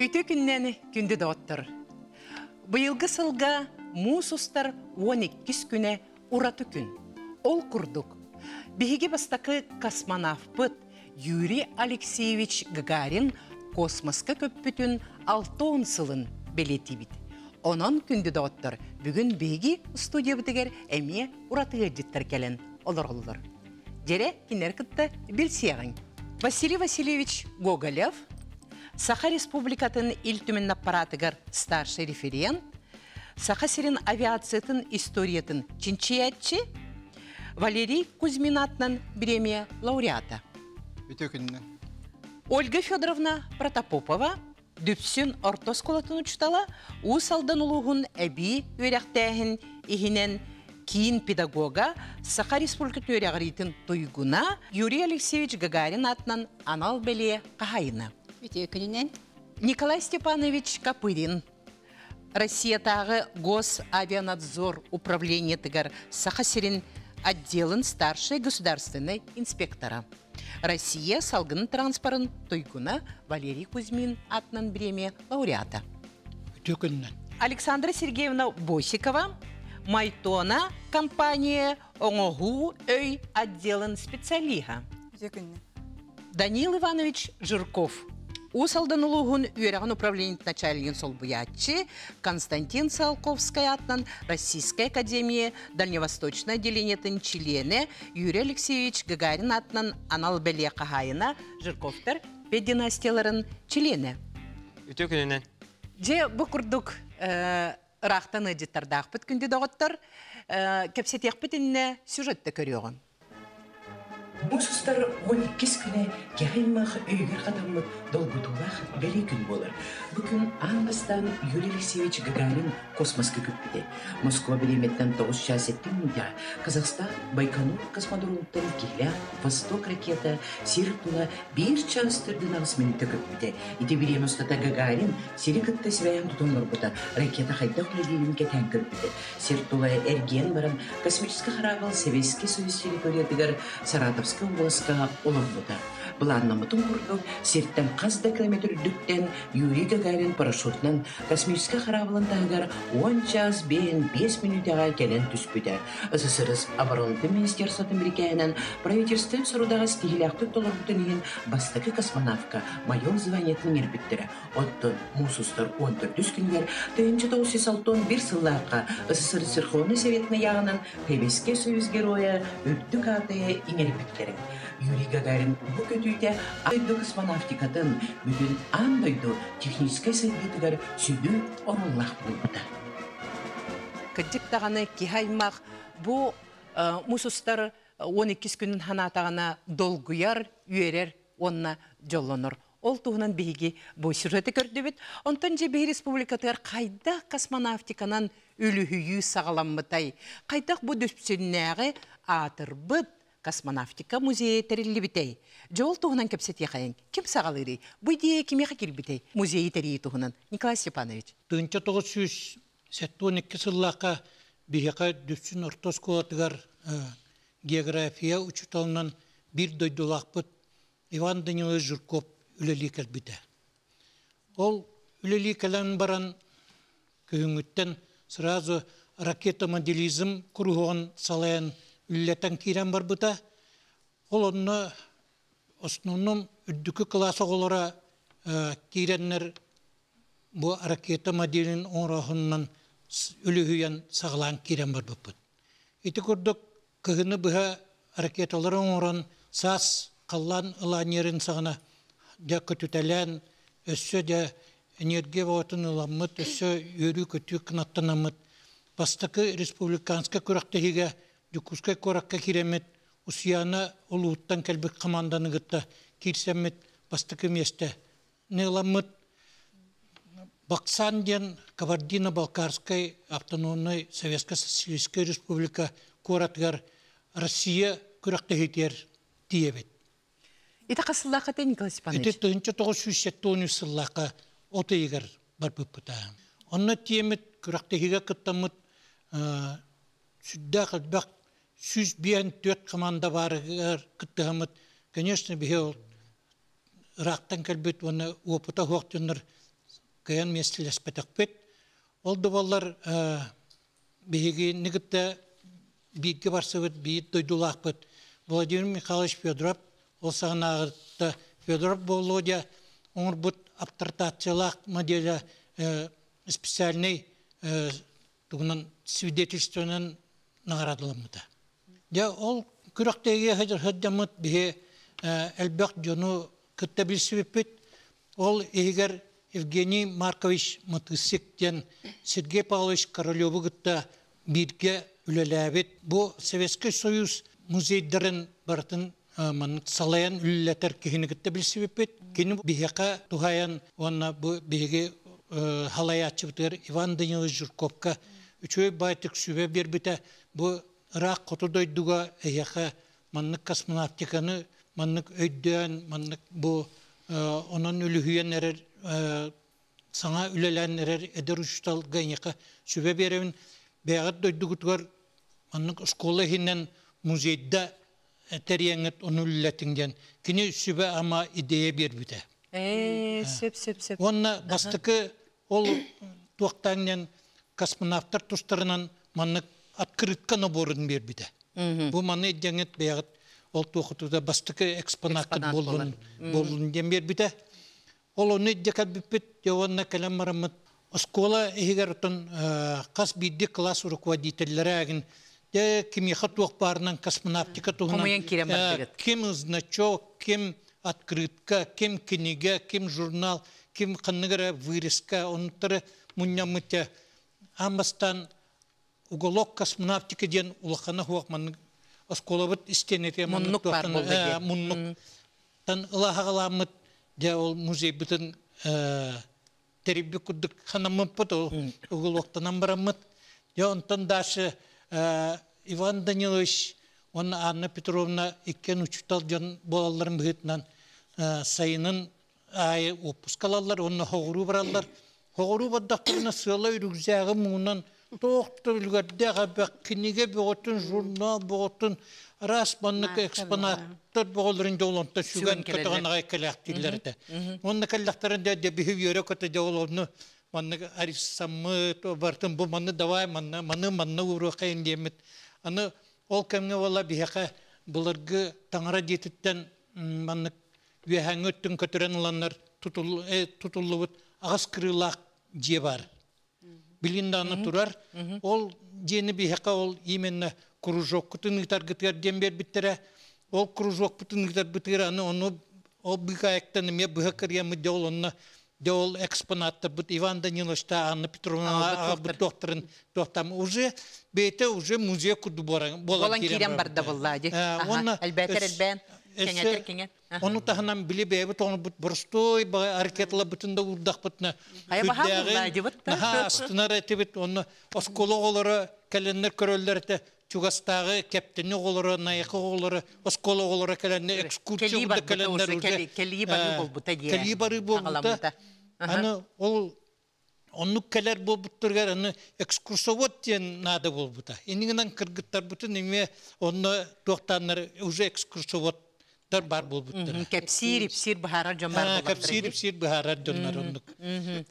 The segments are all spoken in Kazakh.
Үтө күннән күнді доттыр. Быйылғы сылға мусустар 12 күне ураты күн. Ол күрдік. Биһиги бастакы космонавт Юрий Алексеевич Гагарин космоска көппүтүн 6 сылын белетибит. Онон күнді доттыр. Бүгін биһиги студия бітігер әме уратыға життер келен олар олар. Жере кинер кытты билсияғын. Василий Васильевич Гоголев, Саха Республикатын илтүмен аппаратыгар старший референт, Саха Сирин авиациятын историятын чинчиятчы, Валерий Кузьмин атынан премия лауреата. Ольга Федоровна Протопопова, дүпсүн ортосколатын учтала, ус алдан улуғын әбі өряқтәхін ихинен кейін педагога Саха Республикатын өряғыритын туйгуна Юрий Алексеевич Гагарин атынан анал беле қағайына. Күнінен Николай Степанович Капырин, Россиятағы Госавианадзор управление тыгар Сахасерин отделын старший государственный инспектора. Россия салгын транспорын Тойгуна Валерий Кузьмин атынан премия лауреата. Александра Сергеевна Босикова, Майтона компания Оңогу өй үтө күнінен Данил Иванович Жирков. Усалдан улуғын үйерағын управление начальник солбуятчы Константин Салковский атынан Российская академия Дальневосточное отделение члены Юрий Алексеевич Гагарин атынан Анал Беле Қағайына Жирковтар пет династияларын члены. Үтө күнінен. Же бұл күрдік рақтан эдиттардақ бұт күнде доғыттар кепсетек бітінне сюжетті көріоғын. 12 күнә кәһиммах өйгөр кадаммыт долгутулах бәле күн болар. Бүген аңбастан Юрий Алексеевич Гагарин космоска көппіде. Москва билеметтен 9 час Казахстан Байконур космодромтан килә Восток ракета Сиртула 1 час 14 минутта көппіде. Ите билем устата Гагарин сирикытта сваян тутунлар бута ракета корабль Советский Союз территориядыгар skambos ką nori Бұланнамытын құрғы серттен қазда километр дүктен Юрий Гагарин парашютнан космический кораблын тағығар 10 час бен 5 минутаға келен түспіді. СССР оборонды министерство Американан правительствен сұрудага стихиляқты толар бүтінген бастакы космонавка майор званиятын ербіттірі. Оттон мусустар 14 күнгер 1906 бір сыллаққа СССР Верховный Советіне яғынан Советский Союз героя үрттік атыя иңербіттірі. Юрий Гагарин bu көтүйте айды космонавтикатын бүгін андойду технической советігер сүйді орынлақ болыпты. Кыддик тағаны кихаймақ бұ мусустар 12 күнін ханатағана долгуяр, үйерер, онна жоллоныр. Ол туғынан бейге бұл сюжеті көрді бит. Онтан же бей республикатығар қайда космонавтиканан үліхүйі сағаламмытай. Қайдақ бұл дөспсеннәғі атыр бұд космонавтика музейі тәрелі бітей. Жол туғынан кепсет яқайын. Кем сағалыры? Бұл идея кемеға кел бітей? Музейі тәрелі туғынан. Николай Степанович. Тынча тоғыз сүз сәттуон екі сыллақа бейеқа дүпсін ортос колатыгар география учуталынан бір дойдулақпыт Иван Данилович Жирков үлелі кәлбіті. Ол үлелі кәлін баран күйіңіттен сразу ракета моделизм күрғуын салаян үлләтен кирен бар бұта. Ол онны основном үддікі класс оғылара киреннер bu raketa modelin оңрахыннан үліхүйен сағылан кирен бар бұппыт. Ити күрдік кығыны бұға ракеталар оңран сас қаллан ыланерін сағына де көтүтәлән, өссө де энергия ватын ыламмыт, өссө өрі көтү кынаттанамыт. Бастакы республиканска көрақтығыға дүкускай көраққа киремет, усияна улуыттан кәлбік команданы гытта кирсемет бастакы месте. Не ыламмыт, Баксан ден Кабардино-Балкарской автономной Советская Социалистическая Республика Коратгар Россия күрәктәһитер диебет. Ита қасыллақы те, Николай Степанович? төнчө тогыз сүз сеттону сыллака отыйгар бар бүппүта. Онна тиемет күрәктәһигә кыттамыт сүддә кылбак сүз биен төт команда барыгар кыттамыт. Конечно, ол рақтан кәлбет оны опыта хоқтыныр кыян местелеспетекпет. Ол дубаллар биһиги нигитте биикке барсыбыт биит дойдулаахпыт. Владимир Михайлович Федоров, ол сағанағытта Федоров Володя, оңырбыт аптартациялақ моделя э, специальный э, тугунан свидетельствонан наградыламыта. Я ол күрәктәге хәдәмәт бе әлбәк җону кытта билсебепет. Ол егер Евгений Маркович Матысыктен Сергей Павлович Королёвы гытта бирге. Бу Советский Союз музейдерин бартын ман салаян үлләтер кихини гытта билсебепет. Кини бихека тухаян онна бу биге халаячыбытыр Иван Данилович Журковка үчөй байтык сүбе бербите бу Рақ қотудойдуга эйяха маннык космонавтиканы маннык өйдөн маннык бу онон үлүхүйен эрер саңа үлелен эрер эдер уштал гайняка сүбе беребин бягат дойдугутугар маннык школа хинен музейда терияңет onu үллетиңден кини сүбе ама идея бербите Э, сеп, сеп, сеп. Онна бастыкы ол туақтаңнен космонавтар тустарынан маннык открытка наборын бербиде. Бу маны деңет бягат ол туохутуда бастыкы экспонат болун болун дем бербиде. Ол оны декат биппет яванна калам марамат. Оскола егер тон кас бидди класс руководительлери агин де кимиха туох барынан космонавтика бар э, ким значок, ким открытка, ким книга, ким журнал, ким кынныгыра вырезка, онтары муннямыте. Амастан уголок космонавтика ден улахана хуакман осколабыт истенете Муннук бар болды де. муннук. Тан ылахагаламыт де ол музей бүтін терибби куддык ханамыппыт ол уголоктанан барамыт. Де онтан дашы э, Иван Данилович он Анна Петровна иккен учутал жон болаларын быгытынан сайынын ай опускалалар, онны хоғыру баралар. Хоғыру баддақтарына сыла үрігзәғі мұнан тоқты үлгерде ғабақ кінеге бұғытын журнал бұғытын рас маннык экспонаттар бұғылырын Сүген келелер. көтіған ағай кәләқтілерді. Онны кәләқтарында де бихи үйері көті де олоны манны арисамы то бартын бу манны давай манны манны манны уру кайын демит. Аны ол кемге вала бихака буларгы таңара детиттен манны үәһәң өттүн көтөрен уланнар тутул э, тутуллубут агас кырылак же бар. Билинданы турар. Ол жени бихака ол именно кружок кутыныктар гытыр дем бер биттере. Ол кружок кутыныктар битер аны оны ол бикаяктан эме быхакыр ямы дол онна дол экспонаттар бут Иван Данилович та Анна Петровна бут докторын доктам уже бейте уже музей куду боран Болан кирен барда болла. Аха, Әлбәтер әлбән. Оны таханан били бейбі тоны бут борстой ба аркетла бутында урдак бутна. Ая баха булла ди бут та. Наха астынар этибит оны оскологолары календар көрөллөртө Чугастагы кептени голары, найкы голары, оскологолары календар экскурсия Кели буда бар бута календар уже, уже. кели- кели бары бол бута дия. Кели бары бол. Аха. Аны ол оннук келер бол буттургар аны экскурсовод тен нады бол бута. Энигинен кыргыттар бутун эме онны токтаннар уже экскурсоводтар бар бол буттар. Мгм, Кепсир, ипсир бахара жомбар Ha, болар. капсир ипсир бахарар доннар оннук.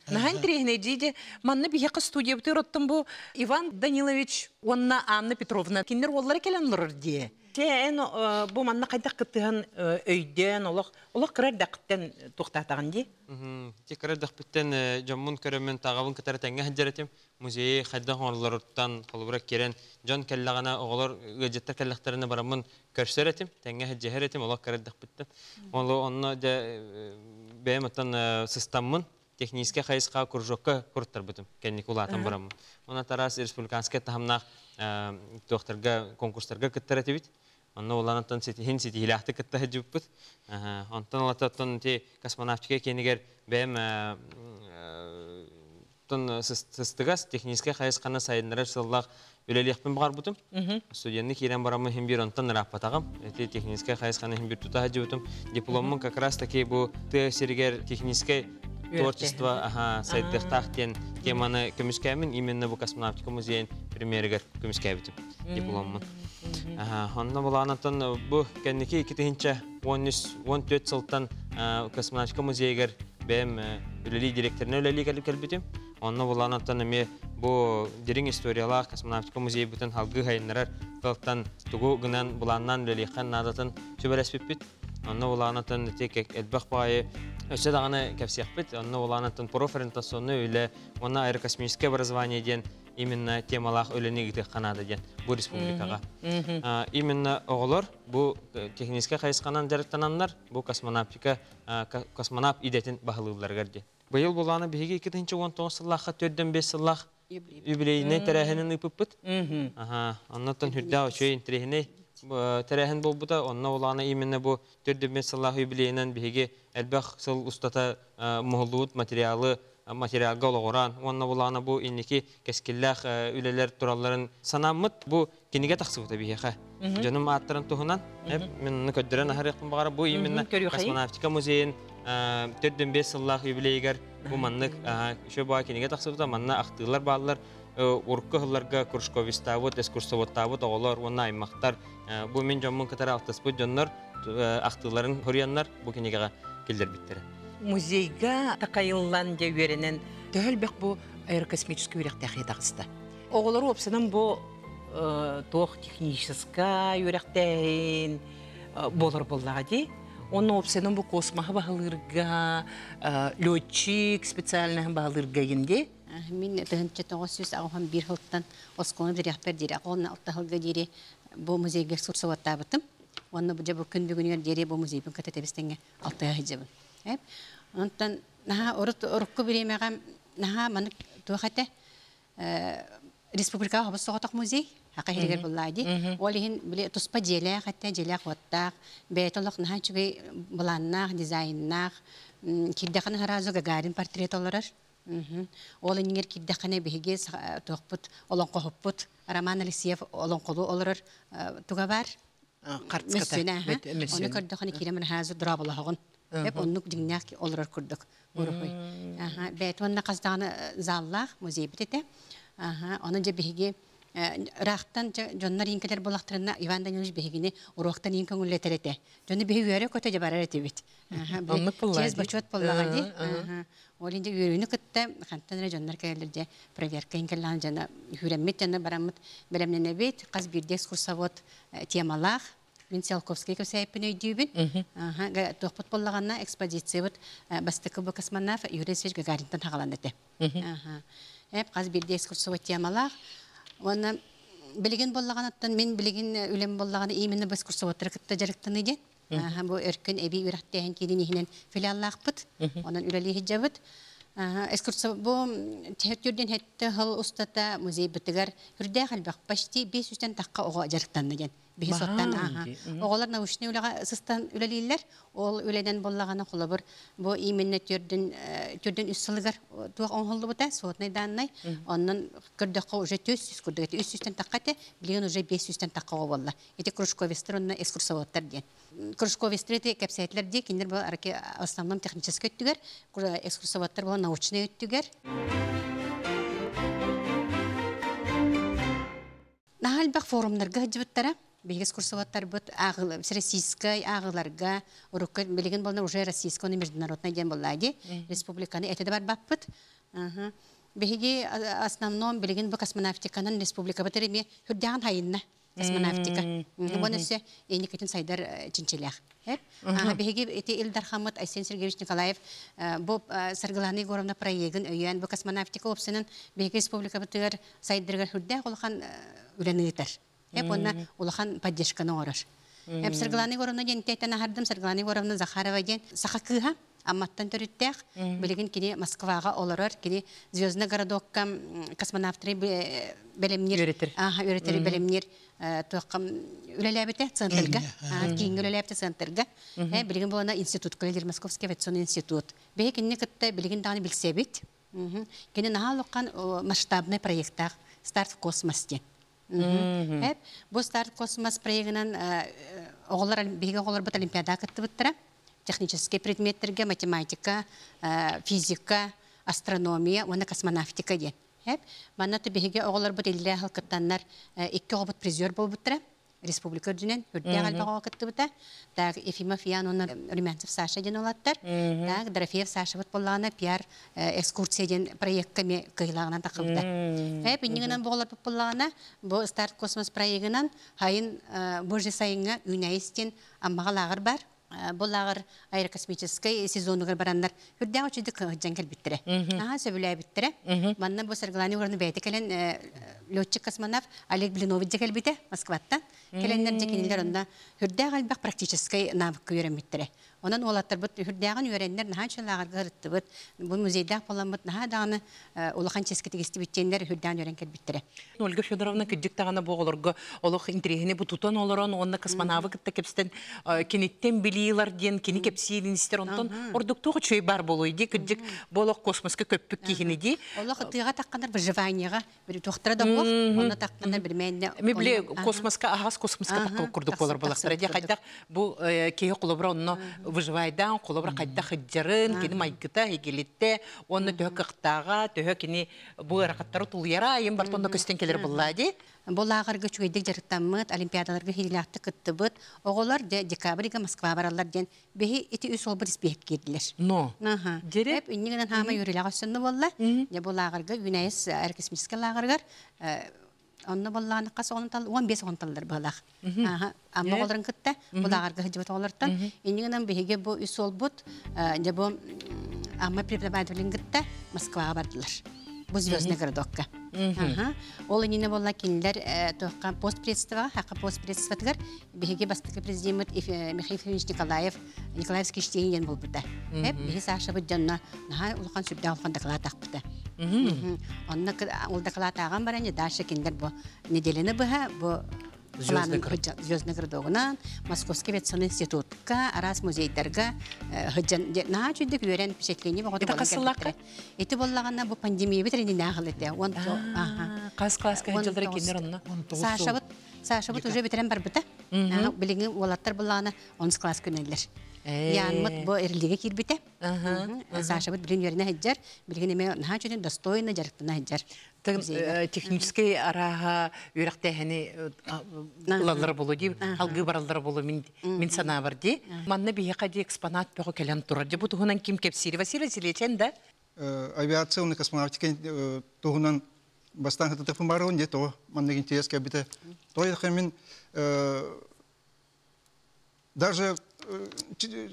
Нахан трехне диде, манны бияқы студия бутыр оттым бу Иван Данилович, онна Анна Петровна, киндер олар келен лырыр дие. Те эн э, бу манна кайдак кыттыган өйден, олақ, олақ кырар дақыттен туқтатаған ди. Текер дөхбүттен жоммун көрөмөн тагабын кытары тәңгә хәҗәретим. Музей хәддә хорлардан холбырак керен жон келлагана оголор гәҗәттәр келләхтәренә барамын көрсәретим. Тәңгә хәҗәретим олак кәрәк дөхбүттен. Олы онны да бәймәтән системын технический хайска кружокка курттар бутым. Кенник улатан барамын. Она тарас республиканская тахамнах докторга конкурстарга кыттараты бит. Уланаттан сити хин сити хилахты кытта. Аха, онтан лататтан ти космонавтика кенигер бәм тон сыстыгас технический хайскана сайыннары сыллах үлелехпен бар бутум. Студентны кирен барамы хим бир онтан рапатагам. Эти технический хайскана хим бир тута хаджутум. Дипломым как раз таки бу ты сергер технический творчество, ага, сайддыхтахтен теманы көмүскәмин именно бу космонавтика музейин премьеригер көмүскәбитим дипломмун. Ага, онна буланатын бу кенники 2-нче 13 14 сылтан космонавтика музейгер бем үлели директорына үлели кәліп кәлбітім. Онны болан аттан эме бу дирин историялах космонавтика музей бүтін халгы хайыннарар кылтан тугу гынан буланнан үлелихан надатын чөбәрәспеппит. Онны болан аттан тек элбах баайы Өсө дағаны кәпсияқпет, онны болан аттан профориентационны үле, онна аэрокосмическое образование ден именно темалах өлене гите қанады ден бұл республикаға. Именно оғылар бұл техническа қайысқанан жарықтананлар бұл космонавтика, а, ко- космонавт идетін бағылыларғар ден. Бұйыл боланы бігі 2019 сыллаққа 4-5 сыллақ юбилейіне тәрәхінің үпіппіт. Ага, оннотон хүрдә очой интерехне тәрәһен булбыта, онна уланы именно бу төрдөмме саллах юбилейнен биһиге әлбәх сыл устата мохлуут материалы материалга ологоран, онна уланы бу инники кескиллах үлелер туралларын санаммыт бу киниге тахсыбыта биһиха. Жаным аттырын тухунан, мен уну көддөрөн ахарыкын багара бу именно космонавтика музейин төрдөмме саллах юбилейгер бу маннык шо ба киниге тахсыбыта манна актыылар баалар уркы хылларга кружковистабыт, эскурсовоттабыт оголор, уонна аймактар. Бу мен жоммун катар алтыспыт жоннор актыларын хоряннар бу кинегага келдер биттере. музейга тақайыллан де веренен төхөлбек бу аэрокосмический үрек тахидагыста. Оголору опсынан бу э, тох техническа үректен болар боллага ди. Оны опсынан бу космоға бағылырга, э, летчик специально бағылырга енде. Мин тоғыз сүз ағам бир хылттан осконы директор дире ағолна алта хылга дире бу музейге экскурсоваттабытым. Онны бу жабы күн бүгүнүгөр дире бу музейбин катетебистенге алта хижабын. Эп. Онтан наха орут орукку биремегам наха маны туахате республика хабыс соғатақ музей хақа херегер буллайды. Ол иһин биле туспа желе хатта желе хваттак, бетолок наха чугай буланнах, дизайннах, кирдаканы харазы Гагарин портрет оларар. Ол ингер кирдаканы биһиге тоқпут, олон қохпут, Роман Алексеев олон қолу оларар туга бар. Қартската. Мәсүнә, ха. Оны көрдөхөн киремен хазыр драбалагын. Хеп оннук дигнәк олар күрдүк. Урухой. Аха, бет онна каздаганы заллах музей. Аха, оны же биһиге рахтан жоннар инкелер булактырына Иван Данилович биһигини урохтан ин көңүллетерете. Жоны биһи үйөрө көтө же барар буллайды. Чез бачот боллага ди. Аха. Ол инде үйөрүнү кытта хантан жоннар келер же проверка инкеллан жана хүрәммит жана бараммыт белемнене бит каз бирде экскурсовод э, темалах Мен Циолковский көсәйпін өйдүйбін. Тоқпыт боллағанна экспозиция бұд бастықы бұл космонавт Юрий Свеч Гагаринтан хағалан әті. Әп қаз бірде экскурсовод темалақ. Оны білген боллаған аттан мен білген үлем боллағаны именно бұл экскурсоводтар кітті жарықтан еді. Бұл өркін әбей үрәттәйін кейден ехінен филиаллақ бұд. Онан үләлі хиджабыд. Экскурсия бұл тәһәртүрден хәтті хыл устата музей бітігер үрдә қалбақ почти 500-тен таққа оға жарықтан деген. Баха, соттан аха. Оғалар научный сыстан үләлейлер. Ол үләден боллағаны құлабыр. Бу именно түрден түрден үс сылыгар туақ оңғылы бұта, сотнай даннай. Оннан күрдіққа уже 300 күрдігі. 300-тен таққаты, білген уже 500-тен таққаға болла. Эти кружковистер, онна экскурсоводтар ден. Кружковистер эти киндер бұл араки основном технический өттігер, экскурсоводтар научный хыджыбыттара, бегес курсоваттар бут ағыл, российскай ағыларға, урукка билеген болна уже российская, оны международный ден боллайды, республиканы әтеді бар баппыт. Беге основном билеген бу космонавтиканын республика бітіріме хүрдяған хайынна космонавтика. Бұны өсе ені кетін сайдар чинчелях. Ага, беге эти Илдар Хамад Айсен Сергеевич Николаев бу Саргаланы горовна проегін өйен бу космонавтика опсының беге республика бітігер сайдыргар хүрдя қолған үләнігітер. Эп онна улахан поддержканы орыр. Эп Саргаланы горовна ден тетен ахардым Саргаланы горовна Захарова ден сахакыха амматтан төрүттәк билеген кини Москвага олорор кини Звездный городокка космонавтры белемнер Үйретер. аха үйретер белемнер тоқам үлеләбите центрга кийин үлеләбите центрга э билеген болана институт колледер Московский авиационный институт. Бе кинне кытта билеген даны билсебит кини нахалыккан масштабный проекттар старт в космос ден Эп, бу старт космос проектынан оголар биге оголар бут олимпиада кытты буттара. Технический предметтерге математика, э, физика, астрономия, уна космонавтика ден. Эп, манаты биге оголар бут илле халкыттаннар икки обут призер бол буттара. Республика үрдүнен үрдэ галбага кыттыбыта так Ефимов Ян онна Румянцев Саша ден олаттар так Дорофеев Саша бут боллагана пиар э, экскурсия ден проектка ме кыйлагынан такылды э биниңнен боголар бут боллагана бу старт космос проектынан хайын э, божи сайынга үнәйстен аммагалагыр бар. Э, Бұлағыр аэрокосмический сезонугар бараннар үрдәң очуды кыһыджан кэлбиттере. Аха сөбүләй биттере. Манна бу саргалани урны бәйте келен летчик космонавт Олег Блинович кэлбите Москваттан. Келеннер жекинилер онда үрдәң албак практический навык көрәм биттере. Онан олаттар бут үрдәгән үйрәннәр наһа чынлагар гырытты бут. Бу музейдә калган бут наһа даны улахан ческетигисти биткәннәр үрдән үйрән кэлбиттере. Ольга Федоровна кыджык тагана боголорго олох интерегини бу тутан олорон онна космонавы кытта кепстен кенеттен билийлар диен кини кепсиилинистер онтон чөй бар болуй ди кыджык болох космоска көппүк кихини ди. Олах тыга таккандар бир да. Онна бир космоска агас космоска таккыл курдук болар балактар ди кайдак бу онно выживайдан кулобра кайда хыджарын кини майкыта хигелитте онны төһө кыктага төһө кини бу ракаттары тулыяра айым бартонда көстен келер булла ди Болагарга чуйдык жарыктаммыт, олимпиадаларга хилилакты кыттыбыт. Де декабрьга Москва баралар ден бехи ити үс олбут испех кирдилер. но Аха. Жере? Хеп иннигенен хама юрилага өссөннө болла. Я болагарга Юнайс эркесмискә лагаргар. Онны болланы кас он тал 15 он талдар балах. Аха. Амма оларын кытта болагарга хҗибет олартан. Иннигенен бехиге бу үс олбут. Я бу амма преподавателин кытта Москва бардылар. Бу звездный городокка. Ол ине болла киндер тоққан пост представа, хақа пост представатыгар беге бастыкы президент Михаил Ефимович Николаев, Николаевский штейген бол бұта. Хеп, беге саша бұд жанна, наха улхан сүрді алған доклад ақпыта. Онна ол доклад аған баране, даша киндер бу неделені бұха, бу Звездный городогынан, Московский ветсон институтка, Арас музейдерга, хыджан, на чүдік үйрен впечатление бағыты Это қасылаққа? Эти боллагана бу пандемия битерин нахылыте. Он то, ага. кас класс Он кыһыджылдары то кинер Саша вот Саша вот уже битерен бар бита. Ага, билиги олаттар буллана 10 класс күнеллер. Э. Янмыт бу эрлиге кирбите. Саша вот билин достойно жарыктына. Технический араха үйрәктәһәне лаллар болу ди алгы бараллар болу мин мин сана бар ди. Манна бие кади экспонат бего келен турар ди. Бу туһунан ким кепсири Василий Васильевич да? Э, авиационный космонавтика э, туһунан бастан хата тапын бары онде то манны интерес кәбите то я хәмин даже э,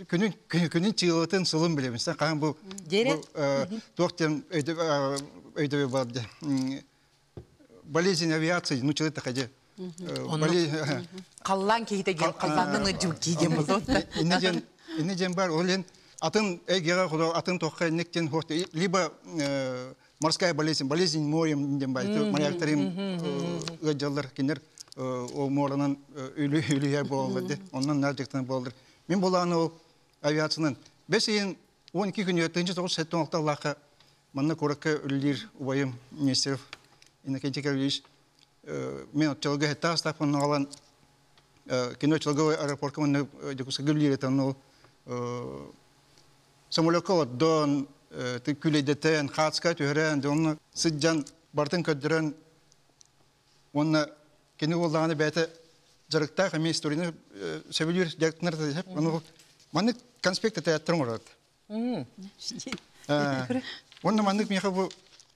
күнүн күнүн чыгытын сылым билебез сен кан бу Дере? токтем де М, болезнь авиации ну человек ген Иннеден иннеден бар олен атын худо атын нектен либо э, морская болезнь болезнь морем ден бай моряктарым ыджаллар кинер о моранан үлү үлүер болду оннан наржыктан болду мен буланы ол авиациянын бесейин 12 күн өтінші тоғыз сәттен алты лақа манна коракка үллир убайым нестеров иннокентий Кириевич мен отчалга хетта астапын алан киночилговый аэропортка манна декуска гүллир етен ол. Самолетка дон ты күлейдетен донны сыджан бартын көддөрөн онна кини олдағаны бәті жарықта хами историяны сөбілер жарықтынар деп оны маны конспект это яттырым орат онна маны меха бу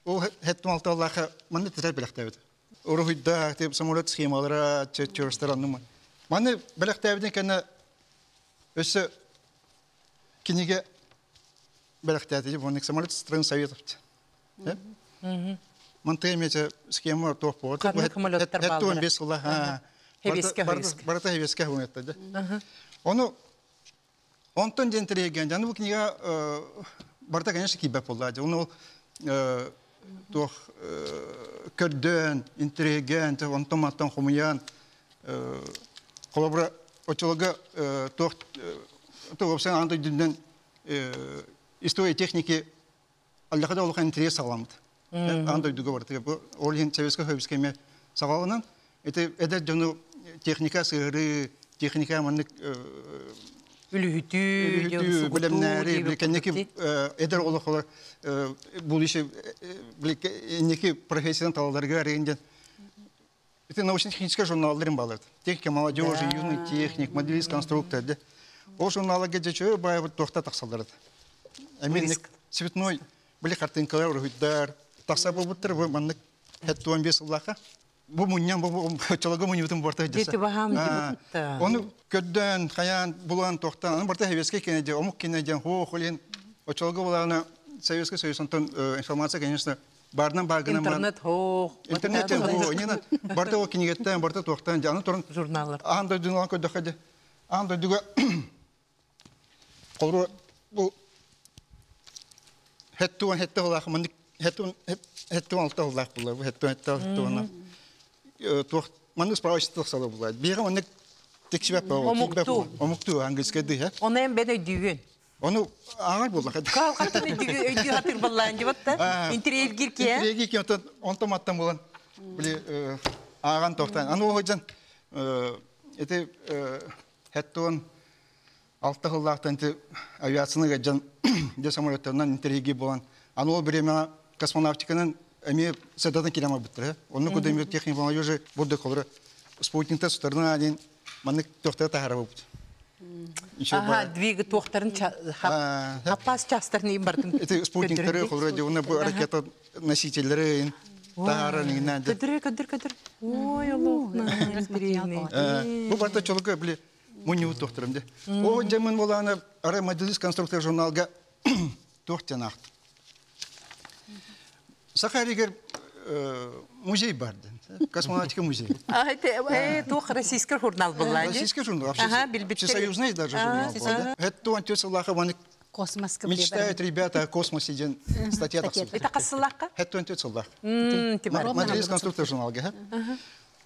ол хеттім алты аллаха маны тетер білектәбіді урухидда деп самолет схемалара чөчөрстер аннымы маны білектәбіді кәні өсі киниге білектәді деп оны самолет стран советов Монтей мете схема то по. Кадны самолеттер Это балдыра. он без ула. ха. Хевеске, Барта- хевеске. Барта хевеске он это да. Оно онтон. Жаны бу книга э, барта конечно кибе полады. Оно э, то көрдөн интереген то онтон маттан хумуян э, колобра очолога то то вообще анда дүнден э, история техники аллахада олған интерес сагаламды. Андай дуга бар. Теге бу олин советский хабискеме сагаланан это это техника сыры техника маннык үлүһүтүү билемнәре билекенеки эдер олохолар бул ише билекенеки профессиядан талаларга ренген это научно-технический журналдарын балады. Техника молодежи, юный техник, моделист, конструктор. де. Ол журналға жечі бай бір тоқта тақсалдырды. Әменік цветной, білі картинкалар, үргіттер, тақса бұл бұттыр, бұл маннык хәтті 15 ұллаға. Бұл мұньян, бұл чолығы мұньютын борта Дети. Оны көдден, қаян, бұлан тоқтан, аны борта хевеске кенеде, омық кенеден, хо, холен, очолығы бұлағына Советский Союз, онтон информация, конечно, барынан баргынан Интернет хоқ. Интернеттен хо, нена, барта о барта тоқтан, аны тұрын Журналлар. анда дүнған көддіқеді. Анда дүгі қолыру бұл хеттуан хетті хеттуан. Тексібәп бау. Омукту. Омукту, ә? Оны әм өйдүйген. Оны аңар қаттан деп атта. Интерьер кирке. Болан. Біле аған тоқтан. Аны алты авиацияны де самолеттарынан интерьерге болан. Аны ол время космонавтиканын эми сәдатын келема біттір. Оны көді эми техник болан уже болды қолыры спутникта сутардан аден манны тоқтар тахара болып. Ага, двига тоқтарын А, хаппас частарын им бардым. Это спутниктары, қолыры де, оны бұл ракета носительдері, тахара нигінен де. Кадыр, кадыр, кадыр. Ой, интерьерный. Бұл барта чолығы біле мұню тоқтырым де. О, жамын боланы ара моделист конструктор журналға тоқтен ақты. Сахаригер музей барды. Космонавтика музей. А, это, э, тух российский журнал был, да? Российский журнал. Всесоюзный даже журнал. был, да. Это он тёс Аллаха, вон Космоска мечтают ребята о космосе, ден статья так Это қасылаққа? Это он тёс бар. Моделист конструктор журналға.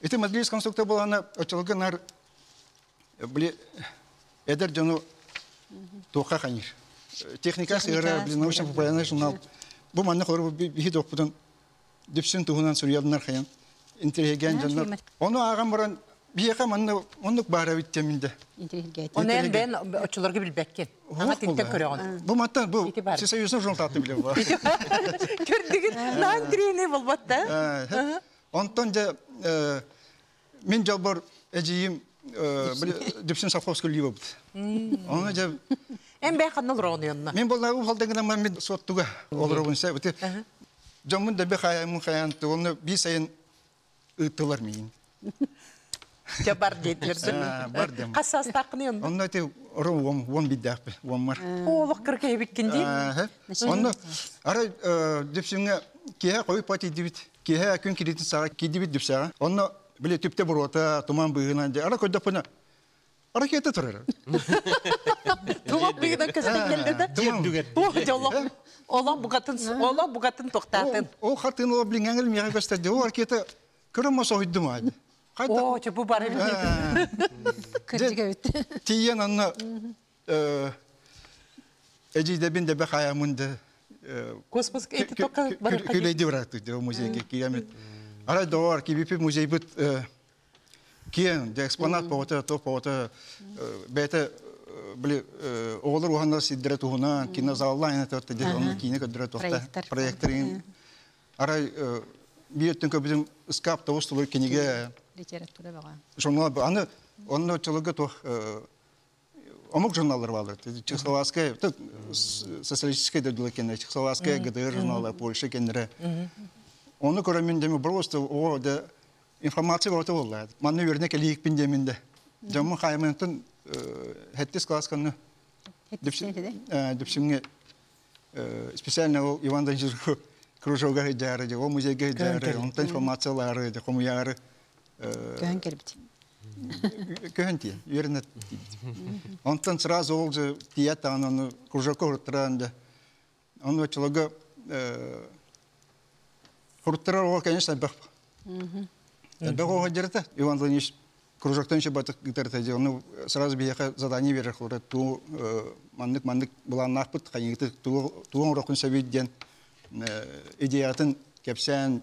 Это моделист конструктор была на очалга нар бле эдер жону тоқа ханир. Техника сыра бле научно популярный журнал. Биттеминде. Интерьерге Оны әм бән очыларға білбәккен. Аңа тинтен көрі он. Бу маттан бу Ити бар. Всесоюзный журнал таты биле бар. Көрдігін, наан тірейіне болбатта. Онтон же э, мен жалбар эжиим бле дипсин Сафовский лива бут. Оны Әм бән қаннал роғын янна. Мен бұл ау халдыңына мен соттуға олар онса өте. Жамын да бе хаямын хаян оны би сайын ыттылар мейін. Жа бар дейдерді. А, бар дем. Қасас тақын янна. Онна те орын он он биддақ бе, он мар. Олық кірке біккенде. Аха. Онна ара депсинге кеһә қой пати дибит. Кеһә күн киритин сага кидибит депсага. Онна биле түпте бурота туман де. Ара көдә пына. Ара кете турар. Туғап бігінен көзбен келді да. Туман. О, жолы. Ола бұғатын, ола бұғатын тоқтатын. О хатын о блингәнгел мига gösterdi. O hareketi kırılma soğuydum abi. Kayda О, че бұл бары білмейді. Кырдыга өтті. Тиен анна эжиде бин де бе хаямынды Космос тоқа бары қажет. күлейді бырақты де музейге киямет. Ара доар ки бипи музей бит кен де экспонат пота то пота бете били оғлар ухандар сиддере туһуна кинозалла айна тотта де оны кине тохта Проекттар. проекторин. Ара биеттен көбүдүн скап тоостулу кинеге Литература бага. журнал аны онно чылыгы тох омук журналдар балды чехословацкая это социалистическая дедула кенде чехословацкая гдр журналы польша кендере оны көрөмүн деме просто о де информация бар болла манны верне келик пин деминде жамын хаймынтын хеттис классканы депсинге специально ол Иван Данченко кружокга хеджары же, о музейге хеджары, онтан информациялары же, комуяры Көн келбит. көһөн тиен, үйренет. Онтан сразу ол же тиет аны кружокка хуруттаран же. Он чолога хуруттарар ол, конечно, бах. Ол хеджарта, Иван Владимирович кружоктан еще батык гитарта же, он сразу бияха задание берер хурат, ту маннык маннык булан нахпыт, ханигты туон урокун сөбейден идеятын кепсен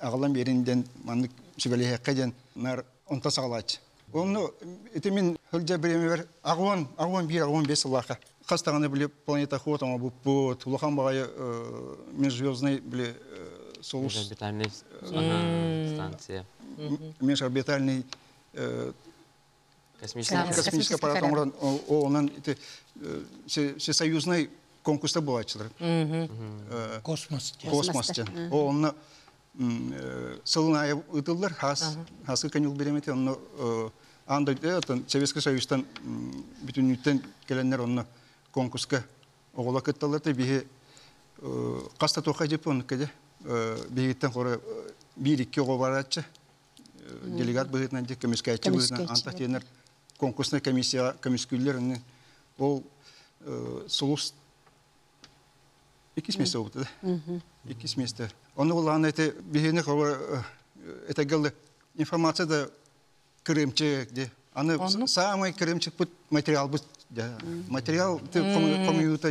ағылам берінден маннык сүбелехекке ден нар онта сағалач. Оны это мен хөлде біреме бер ағуан, ағуан бир, ағуан бес лақа. Қастағаны біле планета ход, ама бұл тулахан бағай межзвездный біле ага, станция. межорбитальный Космический. Космический аппарат се- всесоюзный конкурста булачылар. Э, Космос. Космосте. Онны сылынайы ытылдар, хас, хасы беремети, онны анда это Советский Союзтан м, бүтүнүттен келеннер онны конкурска огола кытталар да бихи деп он кеде бир икки ого барачы делегат быгытнан де комиссиячы быгытнан Комиссиячы, анта тенер конкурсный комиссия комиссиялар ол сулус Икис месте болду да. Икис месте. Оны ол аны эте бихене хова это гелде информация да кремче де. Аны самый пут материал да. Материал ты комьюта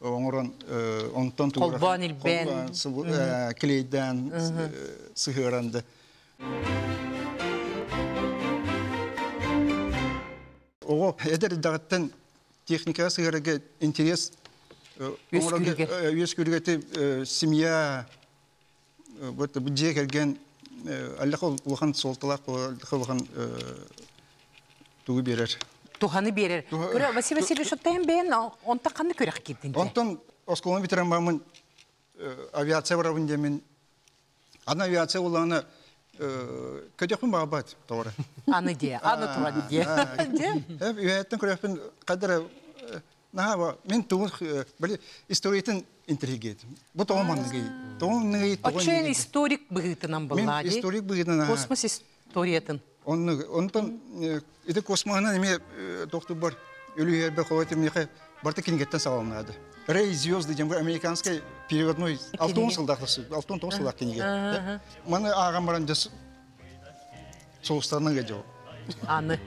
онтан туғыра. Қолбан илбен. Клейден, сығыранды. Ого, эдер дағыттан техникаға сығырығы интерес күріге семья вот бүдже келген аллахы улахан солталақ аллахы улахан туғы берер. Туханы берер. Көрө Василий Васильевич оттайын бен онта қанды көрек кеттин. Онтон осколын битерен бамын авиация барабын демен. Ана авиация уланы көдекпін бағабат, тоғыры. Аны де, аны турады де. Де? Hep üyetten kurafın kadar naha va men tuğun böyle historiyetin intriget. Bu toğmanlığı. Toğmanlığı Очен историк быгытынан Мен была, де. историк быгытынан. Космос историятын. Он онтон иде космогана неме доктор бар. Ölü bir kuvveti mihе барты кингеттен салынады. Рей звезды дем американский переводной алтын сылдақлысы, алтын тоң сылдақ кинге. Маны ағам баран жас соғыстарынан гәжо. Аны.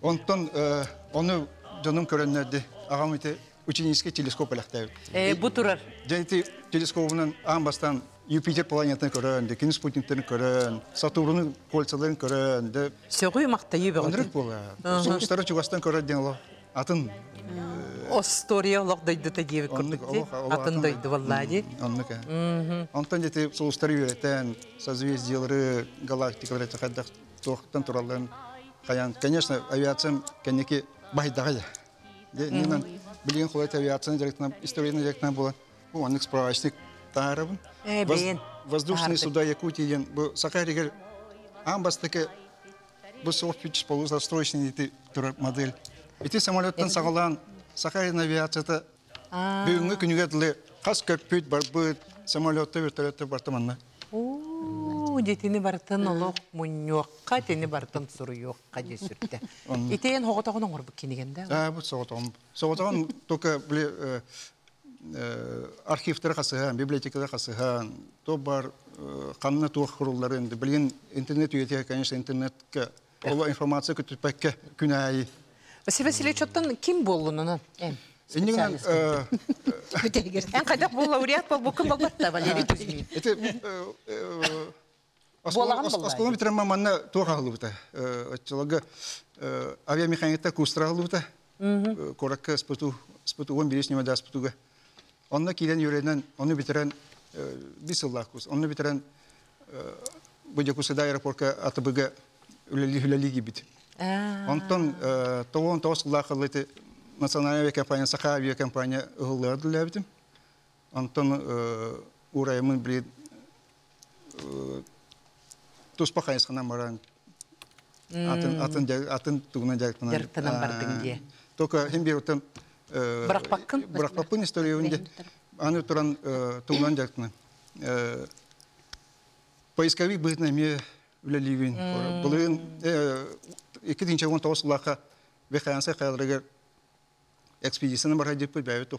Онтон оны жаным көрөннөрдү. Ағам ите ученический телескоп. Э, Бу турар. Жәйті телескопынан аң бастан Юпитер планетаны көрін, де кинес спутниктерін көрін, Сатурнның кольцаларын көрін, де Сөгүй мақтайы Ондрык бөгіті. бола. Соғыстары Чугастан көрін ден олы. Атын. Остория олық дойды тәдейі Онны- көрдік де. олық- олық Атын дойды валлади. Онны ка. Онтан дети соғыстары үйретен, созвездиялары, галактикалары тақадақ тоқтан тураларын қаян. Конечно, авиациям кәнеке байдағы да. Де, ненан білген қолайты авиацияны директна, историяны директна бола. Бұл анық справочник тағарабын. Э. Воздушный суда Якутии ен, бұл Сакаригер, амбастыке, бұл соғыппич полузастроечный ити турар модель. Ити самолеттен сағалан, Сахарин авиацияты бүгінгі күніге тілі қас көппүйт бар бұд, самолетті, вертолетті бартыманна. О, детини бартын олық мұньоққа, тени бартын сұруйоққа де сүрді. Итейін хоғытағын оңыр бұл кенегенде. А, бұл соғытағын. Соғытағын только біле архивтері қасыған, библиотекада қасыған, то бар қанына туақ құрылдары енді білген интернет үйете, конечно, интернетке Ола информация күтіпәкке күнәйі. Василий Васильевич оттан ким болуынан? Эм. Иннигнан Бүтегер. Эн қайдақ бұл лауреат бол, бұл кім бол барта, Валерий Кузьмин. Это Болаган боллай. Осколон битерен маманна туға қалы бұта. Отчылығы авиамеханикта кустыра қалы бұта. Коракка спыту, спыту, он немеда спытуға. Онна килен юренен, оны битерен бис ыллах кус. Оны битерен бұдя кусыда аэропортка атыбыға үлелі бит. Онтон ыллах қалы еті национальная авиакомпания, Саха авиакомпания ұғыларды ләбітім. Онтон урайымын бір туспа хайсқанан баран. Атын атын атын жактынан. Жактынан хем Бырақпаққын? Бырақпақпын история өнде. Аны туран тугунан жактынан. Поисковик ме лақа қалырыгар экспедицияны бара деп бәйбет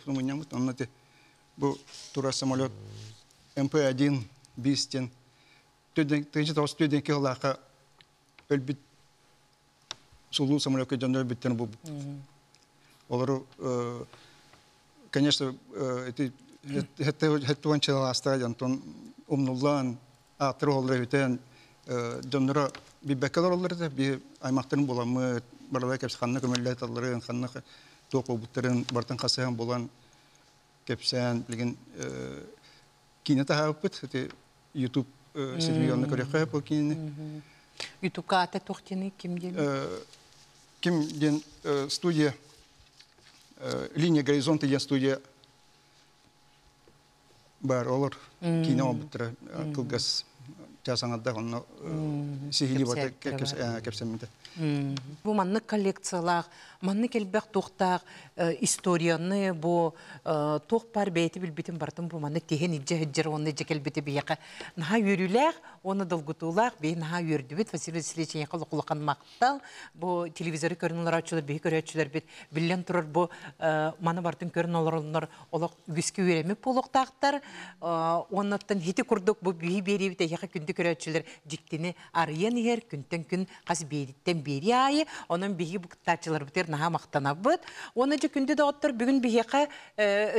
бұл тура самолет МП-1 бистен тыгынчы тоғыз төден кыллака өлбүт сулуу самолетке бу олар конечно эти хеттуан чаласта жантон умнуллан атыр олар үтен жоннора бибеккелер олар да би аймактын боламы баралай кепс ханны көмөлләт алларын ханны тоқу буттарын бартын касыган болан кепсән билген кине тахаппыт эти ютуб сервионны көрөккө бу кине ютубка ата тохтины ким дем ким ден студия. Линия горизонта ден студия бар олар кине обуттара кылгас жасаңадда онно сихили бата кепсеммите Бу манны коллекциялах, манны келбек тухтах историяны бу тух пар бейти билбитин бартын бу манны теген иджа хеджер онны же келбити бияка. Наха юрүлэх, оны долгутулах, бей наха юрдүбит Василий Васильевич яка лукулакан мактал. Бу телевизоры көрүнүлөр ачылар, бей көрөчүлөр бит. Билен турар бу маны бартын көрүн олорлар, олок үгүскө үйремек болуктактар. Оннаттан хити курдук бу бей берибит яка күндү көрөчүлөр диктини арыян ер күнтен күн кас бейриттен бери айы, онын биһи буктачылар битер наха мактанабыт. Оны же күндү да оттор бүгүн биһиқа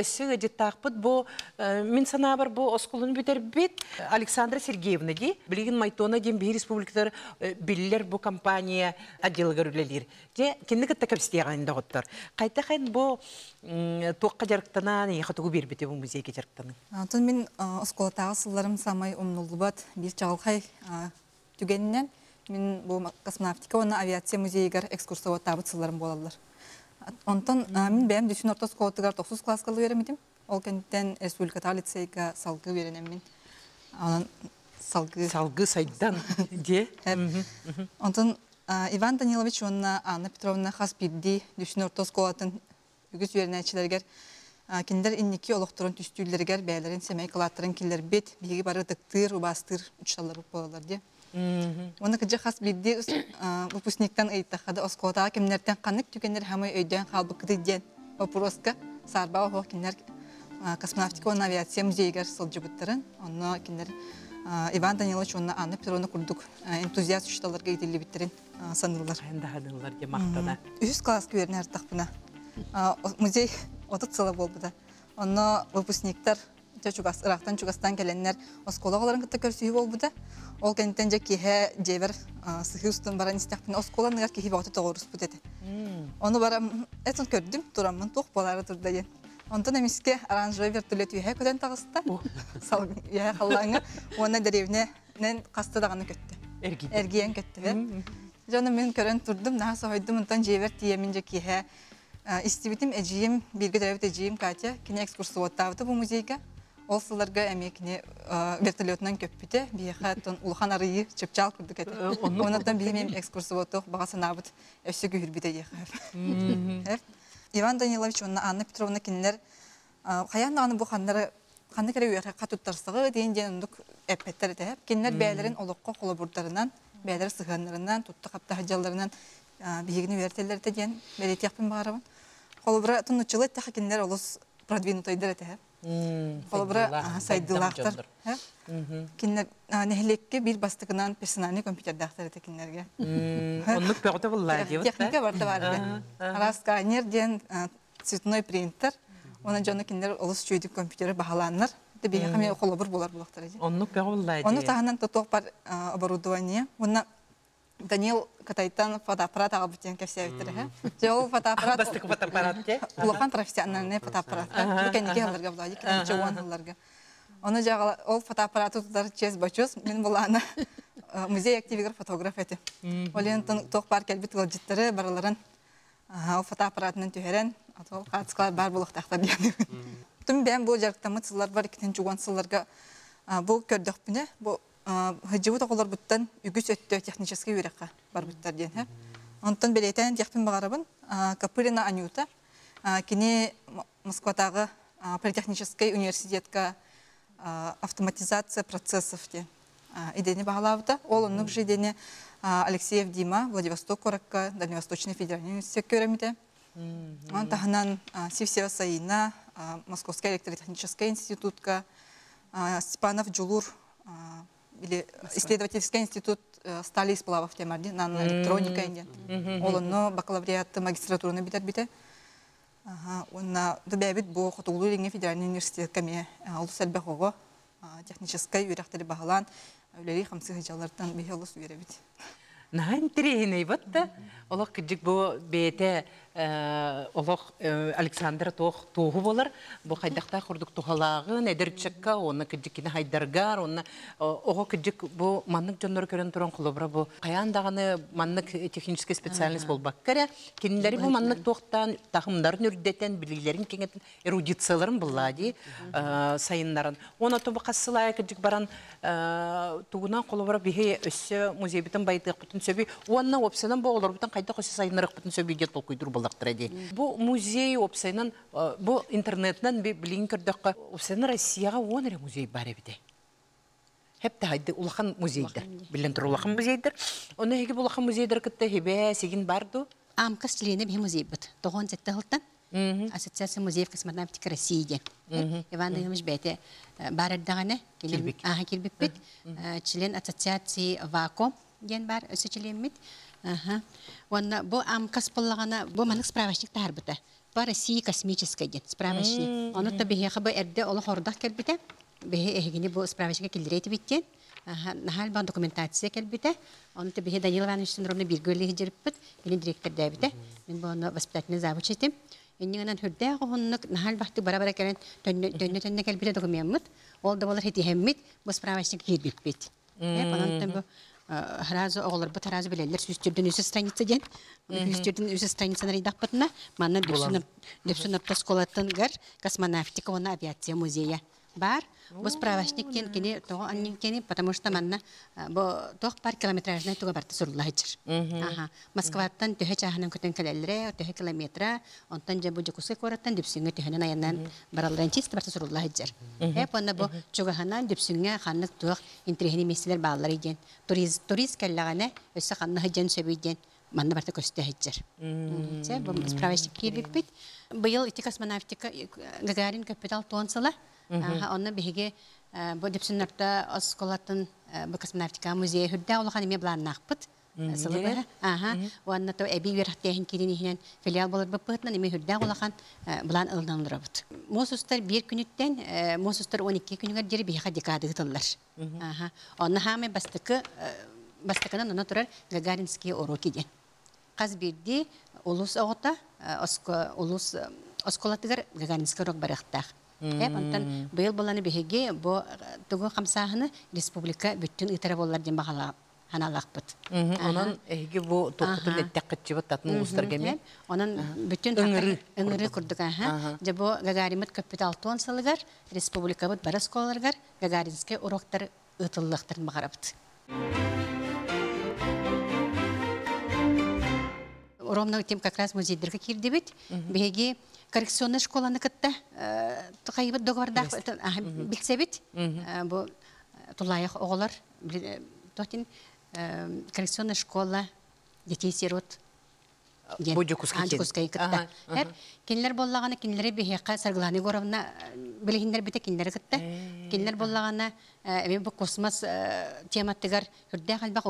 өссө ыжыттаакпыт бу мин санабар бу оскулун битер бит Александра Сергеевна ди билигин майтона дем биһи республикалар биллер бу компания отделы көрүлелер. Же кинди кытта капстияган да оттор. Кайта кайын бу туакка жарыктанан яха тугу бербите бу музейге жарыктанын. Антон мен осколатағы сылларым самай умнулубат бир чағылхай түгеннен мен бұл космонавтика оны авиация музейгер экскурсовод табыт сылларым болалар. Онтон мен бәм düşün орта сколатыгар 9 класска беремедим. Ол кенттен республиката лицейга салгы беренем мен. Анан салгы Салгы сайдан де. Онтон Иван Данилович онна Анна Петровна хас бирди düşün орта сколатын үгүс вернәчиләргә киндер инники олохторон түстүлләргә бәйләрен семей кылаттырын киллер бит биги бары тыктыр убастыр учалар болалар ди. Оны кыжы хас бирди выпускниктан ыйттахады оскота кимнерден канык түгеннер хамы өйдөн халбыкты ден вопроска сарба охо кинер космонавтика он авиация музейгер сылжыбыттырын онно кинер Иван Данилович онна Анна Петровна курдук энтузиаст учталарга идилли биттерин санырлар. Хэнда хадылар де мактана. Үз класс күрнер тахпына. Музей отут сыла болбуда. Онно выпускниктар чугас ырактан чугастан келеннер осколагаларын кытта көрсүй болбуда. Ол кенттен же кихе жебер сыхыстын баран истахпын осколаныгар кихи багыты тогорус бу деди. Оны барам этон көрдүм турамын тух болары турда ен. Онтон эмиске оранжевый вертолет үйе көтен тагыста. Сал үйе халлаңы оны деревне нен касты даганы көттү. Эрги. Эргиен көттү. Жана мен көрөн турдум, наха сойдум онтон жебер тиемин же кихе истибитим эжиим бирге деревит эжиим Катя кине экскурсоводтабыты бу музейге. Ол сыларга эмекне вертолетнан көппүте бияха тон улхан арыйы чыпчал курдук эте. Онотон бии мен экскурсоводтох бага санабыт өссө күһүрбүте дияха. Иван Данилович онна Анна Петровна кинлер хаян аны бу ханнары ханны кере үйәр катуттарсыгы дейин ден ондук эппеттер эте. Кинлер бәйләрен олоққа колобурдарынан, бәйләр сыганнарынан, тутта капта хаҗалларынан бигини вертеллер эте ден белетияпын барабын. Колобура тунучылы эте кинлер олус продвинутойдер эте. Колобура сайдылактар. Кинлер нехлекке бир бастыгынан персональный компьютер кинлерге. Оннук бөгөтө булла дип. Техника бар да бар. Ден цветной принтер. Оны жаны олус чүйдүк хаме холобур болар булактар. Булла Оны таханан бар оборудование. Даниил Катайтан фотоаппарат алып битен кепсәбиттер. Жол фотоаппарат. Бастык фотоаппарат те. Улахан профессиональный фотоаппарат. Кенеге аларга булади, кенеге жуан аларга. Оны жагала ол фотоаппараты тутар чез бачос. Мен буланы музей активигер фотограф эти. Олен ток бар келбит галжиттары бараларын ол фотоаппаратынан төһәрен атол катсклар бар булыктактар дигән. Тум бәм бу жарыктамы сыллар бар икенче жуан сылларга бу көрдөх бине бу хыжыбы тоголор буттан үгүс өттө технический үрәккә бар буттар дигән. Онтон белетен яхтын багарабын Капырина Анюта кини Москвадагы политехнический университетка автоматизация процессов де идене бағалауыда. Ол онық жидене Алексеев Дима, Владивосток Коракка, Дальневосточный федеральный университет көрімді. Он таханан Сивсева Саина, Московская электротехническая институтка, Степанов Джулур, или исследовательский институт э, стали и сплавов темарди, нано электроника инген. Олонно бакалавриат магистратураны битер бите. Онна дубябит бу Хотулу Ленге федеральный университет каме олус сәлбәхого технической үрәхтәре баһалан үләри хамсы хыҗалардан бихелус үрәбит. Наһан тирehine бутта. Олох киджик бу бете олох Александр тох туһу болар. Бу хайдакта курдук тухалагын эдерчекка, оны киджикине хайдаргар, оны ого киджик бу маннык жоннор көрөн туран кулубра бу каяндаганы маннык технический специальность болбак кере. Кинилери бу маннык тохтан тахымдарын үрдетен, билгилерин кеңетен эрудицияларын буллади сайыннарын. Оны тобу кассылай киджик баран тугунан кулубра бихе өссө музей битен байтык бутун сөби. Онна опсынан бу олар бутан кайда косы сайыннарык бутун сөби дет бол Бу музей опсайнан бу интернеттен би билин көрдөккө опсайнан Россияга онере музей бар. Хеп та хайды улахан музейдер. Билен тур улахан музейдер. Оны хеге улахан музейдер кытта хебе сигин барду. Амкас члены бе музей бут. Тогон зетте хылтан. Ассоциация музеев космонавтика России. Иван Ильич Бете бардаганы Килбик. Ага, килбик бит. Член ассоциации ВАКО ген бар өсө членмит. Ванна бу амкас боллагана бу манык справочник тар бута. По России космическая ген справочник. Оны та бихе хабы эрде олы хордак келбите. Бихе эхигини бу справочник килдирейти биттен. Нахал бан документация келбите. Оны та бихе Данил Иванович синдромны биргөлі хиджеріппіт. Мен директор дәбите. Мен бу оны воспитательный завуч етем. Эннигенен хүрдэ гоннук нахал бахты бара-бара келен төннө төннө келбите документмит. Ол да болар хити хеммит. Бу справочник кирбиппит. Э, панантан бу харазы оғылар бұт харазы білелер сүстерден өсі страница ден сүстерден өсі страницаны рейдақпытына манна дөпсін ұрта сколаттын гар космонавтика оны авиация музея. Бар. Бұл справочник кен кені тоғы аннен кені потому что манна бұл тоқ пар километражный туға барты сұрылла хычыр москваттан төһе чаханан көтен төһе километра онтан же кораттан төһенен аяннан баралдан эп онна чугаханан баалар иден турист турист ханны манна барта көстө се справочник бит. Быйыл ити космонавтика гагарин капитал тонсала онна биһиге бу депсиннарта осколатын бу космонавтика музей хүрдә улахан эме сылыбы аха уанна то эби верхтехин киринихинен филиал болар быпытнан эме хүрдә улахан блан ылдандырабыт мосустар бир күнүттен мосустар 12 күнүгөр жери биха декады гытыллар аха онна хаме бастыкы бастыкынан она турар гагаринские уроки ден. Каз бирди улус оско улус осколатыгар гагаринский урок барыктах Эп онтан быйыл боланы беһиге бу тугу хамсаһыны республика бүттүн ытара боллар ден бахала ханалакпыт. Онан эге бу токтун эттеккетчибит татын устар геме. Онан бүттүн Ыҥыры ыңыры курдук аха. Же бу гагаримит капитал тон салыгар республика бут бара сколаларгар гагаринский уроктар ытыллыктарын багарабыт. Ромна тем как раз музейдерге кирди бит. Беги коррекционный школаны кытта кайбыт договорда билсе бит. Бу тулайык оголар тохтин коррекционная школа детей сирот Бу Жукускай кен. Жукускай кытта. Хеп кинлер боллаганы кинлери бихека саргыланы горовна билгиндер бите кинлер кытта. Кинлер боллаганы эми бу космос тематтыгар халбак.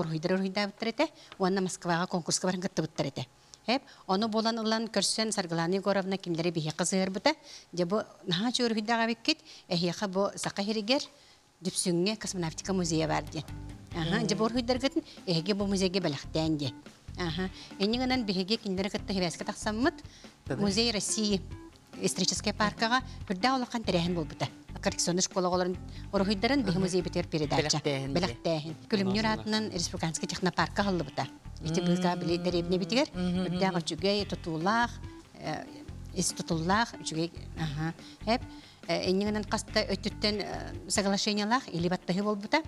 Уанна Москвага конкурска кытты. Хеп оны болан ылан көрсен саргыланы горовна кинлери бихека зыгыр бита. Же бу наха чөрхыйдага биккит. Эхиха бу сака хиригер дүпсүңге космонавтика. Аха, же бор хуйдар гытын, эге бу музейге белехтен де. Аха, энигенен биһиге киндер тахсаммыт, музей России исторический паркага хүрдә улакан тәрәһен булбыта. Коррекционный школаларын орхуйдарын биһи музей битер передача. Белехтәһен. Күлемнүр атынан республиканский технопаркка халлыбыта. Ити бизга биле дәребне битер, хүрдә гачугай тутулах, ис тутулах, үчүгей, аха. Хеп энигенен каста өттүттен соглашениялах или баттахы болбута.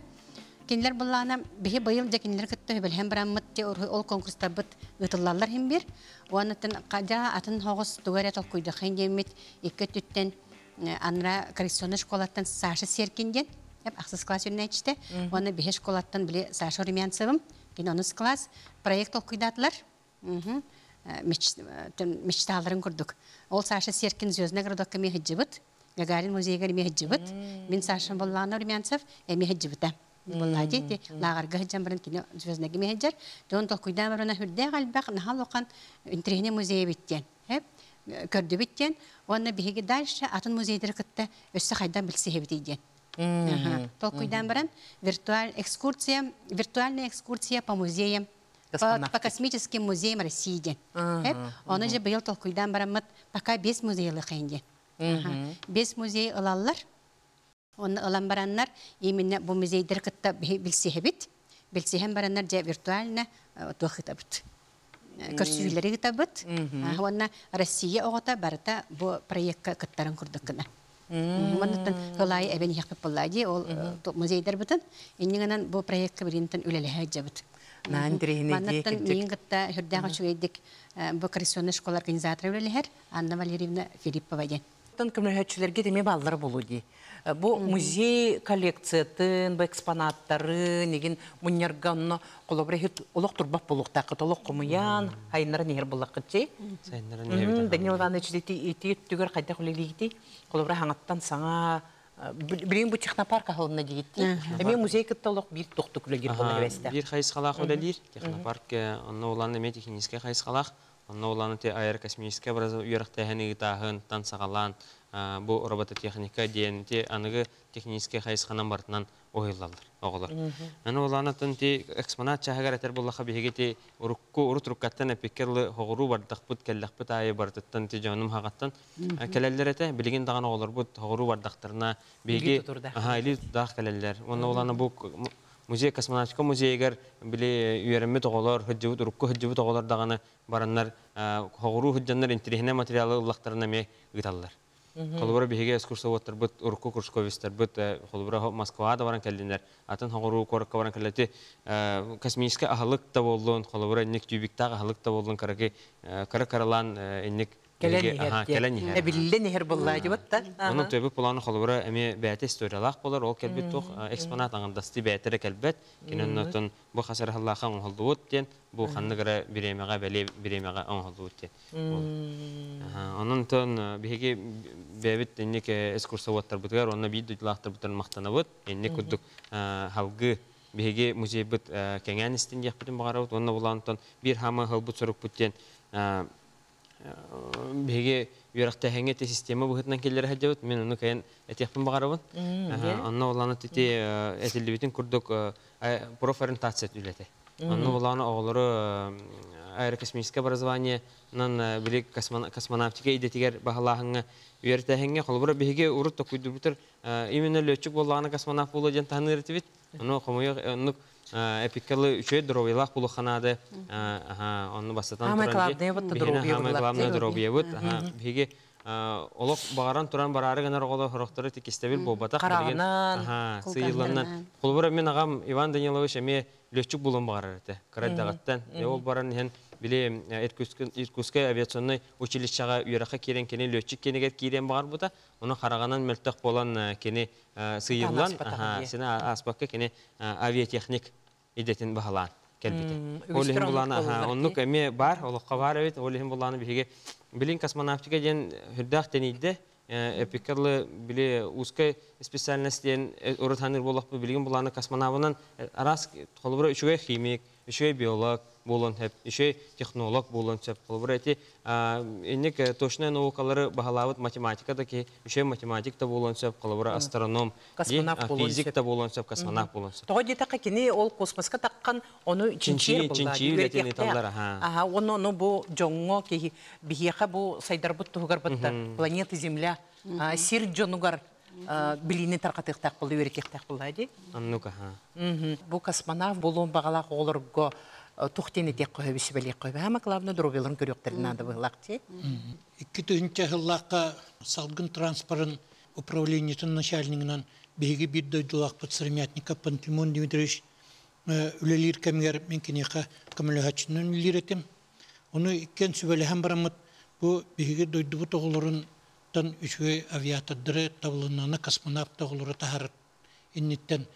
Кинлер буллана биһи быйыл да кинлер кытты белһәм бараммыт те ол конкурста бит гытыллалар һәм бир. Уанытын каja атын хогыс тугара тол куйды хәндемит ике түттен анра коррекционный школаттан Саша Серкинден Hep ақсыз класс юннәчте. Оны биһи школаттан биле Саша Румянцевым, кин онус класс проект окуйдатылар. Мгм. мечталарын көрдік. Ол Саша Серкин звездный городок кеме хиджибит. Гагарин музейге эме хиджибит. Мен Саша Боллана Румянцев эме хиджибита. Буллади лагарга хаджан баран кине звездна гиме хаджар. Дон тол куйдан барана хүрдэ галбак нахал окан интерехне музей биттен. Хеп көрдү биттен. Онна биһиги дальше атын музейдер кытта өссө хайдан билсе хебитиден. Тол куйдан баран виртуаль экскурсия, виртуальная экскурсия по музеям. По, космическим музеям России ден. Оны же быйыл тол куйдан барамыт пока бес музейлы хайнден. Бес музей ылаллар. Оны ылан бараннар именно бу музейдер кытта билсехебит. Билсехем бараннар же виртуально туахытабыт. Көрсүйләре гитабыт. Онна Россия огота барыта бу проектка кыттарын курдык кына. Маннан хылай эбен яхпып буллади ол э, музейдер бутын. Иннигенен бу проектка биринтен үлелеһе жабыт. Маннан мин гытта хүрдәгә чугайдык бу коррекционный школа организаторы үлелеһер Анна Валерьевна Филиппова ден. Тон көмөлөчүлөргө деме баллар болу ди. Э, Бу музей коллекциятын, бу экспонаттары, неген муннерганно колобре хит олох турбап болуктак толок комуян, хайнар нехер. Сайнарын ебитен. Данил Иванович ити түгөр кайда хулилигити. Колобре хаңаттан саңа э, бу технопарк ахылына дигитти. Эми музей эбесте. Бир хайыс қалақ технопарк, онна оланы онна оланы те тансағалан, бу робототехника дейін те аныгы технический бартынан ойылалар, оғылар. Аны оланы тын те экспонат чағығар әтер боллаға бігеге те урукку урут руккаттан эпикерлы хоғыру бардақ бұд, кәлләқ бұд айы бардыттан те жоным хағаттан кәләлер әте, білген даған оғылар бұд, хоғыру бардақтарына беге, Или тутурда. Ага, или дах кәләләр. Онна оланы бу музей космонавтика музейгер биле үйәрәмме тоголор, хыҗҗыбыт урукку хыҗҗыбыт тоголор даганы бараннар, хогуру хыҗҗаннар интерехне материалы уллактарына ме гыталлар. Холбора биһиге экскурсовоттар бут урукку курсковистер бут холбора Москвада баран кәлдинер. Атын хогуру коракка баран кәлләте космический ахылык та болдун, холбора ник ахылык та караки кара каралан инник Келен Ага, келен нихер. Эбилле нехер булла дибатта. Оның төбі планы қолыбыра әме бәйті историялақ болар, ол кәлбет тоқ экспонат аңындасты бәйтірі кәлбет, кенен нотын бұл қасар халлаға оңғылды өт ден, бұл қанныгыра биремеға бәле биремеға оңғылды өт ден. Оның тон беге бәбіт еннек экскурсоваттар бұтығар, оны бейді лақтар бұтын мақтаны бұт, еннек күддік халғы беге музей бұт кәңән істен дек бұтын бағара бұт, оны бұлантын бір хамы хыл бұт сұрық бұттен беге юракта хәңе те система бухытнан келер хаҗабыт мен уны каян этехпен багарабын. Анна уланы тити этилдибитин курдук профориентация үлете анна уланы оголору аэрокосмическое образование нан били космонавтика идетигер бахалахыңа үйерте хәңе холбура беге урут токуйду бутер именно летчик боллаганы космонавт болу ден таныр тибит ону хомойо ону эпикалы үчөй дровилах булуханады онны бастатан Самый главный вот булак, главный тий? дровия вот биге олок багаран туран барары гана рогол хорохторы тикистебил бобата Карагынан, сыйланнан холбура мен агам Иван Данилович эме летчик булун багарар те карадагаттан ол баран хен биле Иркутское авиационный училищега үйрәккә кирен кене летчик кенегер кирен багар бута оны караганан мөлтәк болан кене сыйлан аспатага аха дие. сене аспакка кене авиатехник идетин бахалан келбите. Мм, Ол үгістер хим буланы онлық аха болулар оннук эме бар, олукка бар бит, ол хим буланы биге билин космонавтика ден хүрдах тенидде эпикерлы биле узкая специальностьтен урутаныр болак билген буланы космонавтынан арас холбура үчүгө химик, үчүгө биолог болон хеп, үчүгө технолог болон сеп холбура эти энник точная наукалары бахалавыт математикада ки үчүгө математик та болон сеп холбура астроном, болон физик та болон сеп, космонавт болон сеп. Тоғы детаққа кене ол космосқа таққан, оны Чинчи- чинчи үлетін италлар, аха. Ага, оны, оны бұл жоңго, ки бихеха бұл сайдар бұт тұғығар бұтты, планета Земля, а, сир жонугар билини тарқатықтақ бұл, үйретектақ бұл, ади. Аннука, ха. Бұл космонавт болуын бағалақ олырго тухтен қойы бісі бәлек қойы. Хама главный дұрубеларын көректерін ады бұлақ, те? Икки түйінче хыллаққа салгын транспорын управлениетін начальнигынан беги бир дойдулақ под Сыромятника Пантелеймон Дмитриевич үлелер кәмгер мен кенеқа камелехачынан үлеретем. Оны иккен сүбелеһен барамыт бу беги дойдубу тоғылырын тан үшүгө авиатордары табылынаны космонавт тоғылыры тахарыт. Инниттен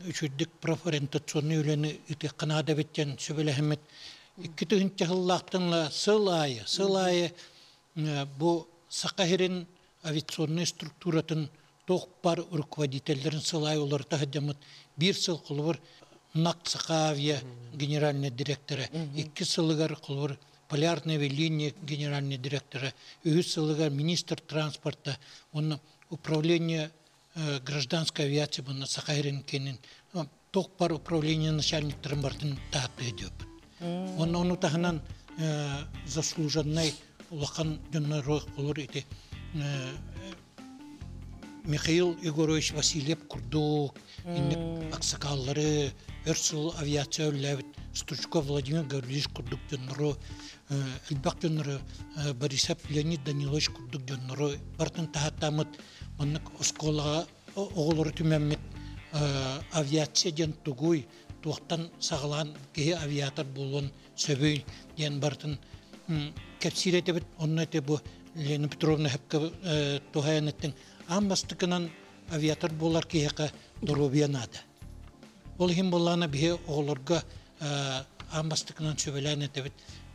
үшүддік профориентационный үлені итек канада беттен сүбелеһемет. Икки түйінче хыллақтан ла сыл айы, сыл айы Э, бу сакахирин авиационный структуратын тоқ бар руководительдерін сылай олар тахадамыт бир сыл кылбыр нак сакавия генеральный директоры. Икки сылыгар кылбыр полярная линия генеральный директоры. Үһү сылыгар министр транспорта. Оны управление э, гражданской авиации бұны сақайрын кенін тоқ бар управление начальниктарын бартын таапты өдөп. Оны оны тахынан э, заслуженный улахан жоннорой олар ити э, Михаил Егорович Васильев Курдук, инник аксакаллары, Өрсыл авиация өлләбит, Стучков Владимир Гаврилович Курдук жоннору, Элбак жоннору, Борисов Леонид Данилович Курдук жоннору, бартын тахаттамыт, маннык осколага оголор түмәммит авиация ден тугуй, туқтан сағылан кеге авиатор болуын сөбөй ден бартын кәпсиретебит, онны те бу Лена Петровна хәпкә тухаянеттин аммастыкынан авиатор болар кеяка доробиянада. Ол хим боллана бие оғылырға аммастыкынан сөбелән етебит.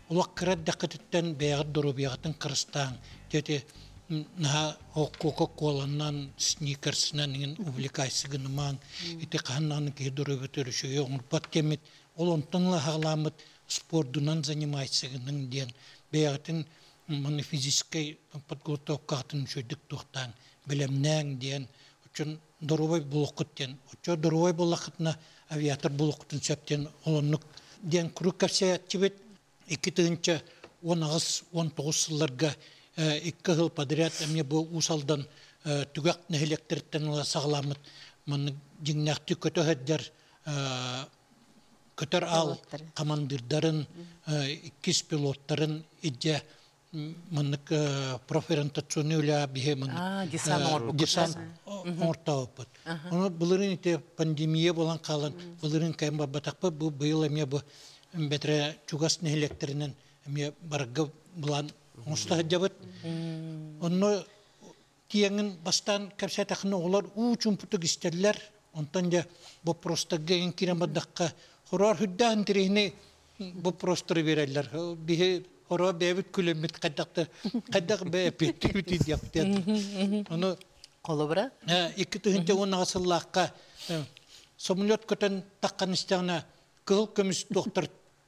Улак кірат дәқітіттен бәғір доробиягатын кырыстан. Тете наха окко коланнан сникерсынан ingen увлекайсыгын ман. Ите қаннаны ке доробит өріші оңыр бат кемет. Ол спордунан занимайсыгының ден. Бәғытын маны физической подготовкатын шөйдік тоқтан білемнәң ден. Дорубай булықыт ден. Учо дорубай булықытына авиатор булықытын сөптен ден. Екі тыгынча 19-19 сылларға икки хыл подряд әме бу усалдан түгәк нәһелектерттен ла сагламыт. Маны жиңнәхти көтөһәддер көтөр ал командирдарын иккис пилоттарын идде мынык профориентационный үлә бихе мынык десант орбут. десант орта опыт. Оны булырын ите пандемия болан калын. Булырын кайма батакпы бу быйыл эме бу бетре чугас нәһелектеринен эме барга булан Мұста жабыт. Онно тиеңін бастан кәпсә тақыны олар учун путук истерлер. Онтан жа бу просто ген кирен бадаққа хорор хүддан тирехне бу просторы берелер. Бихе. Оны Қолы бұра? екі түгінте оны асыллаққа самолет көтен таққан кыл көміс доктор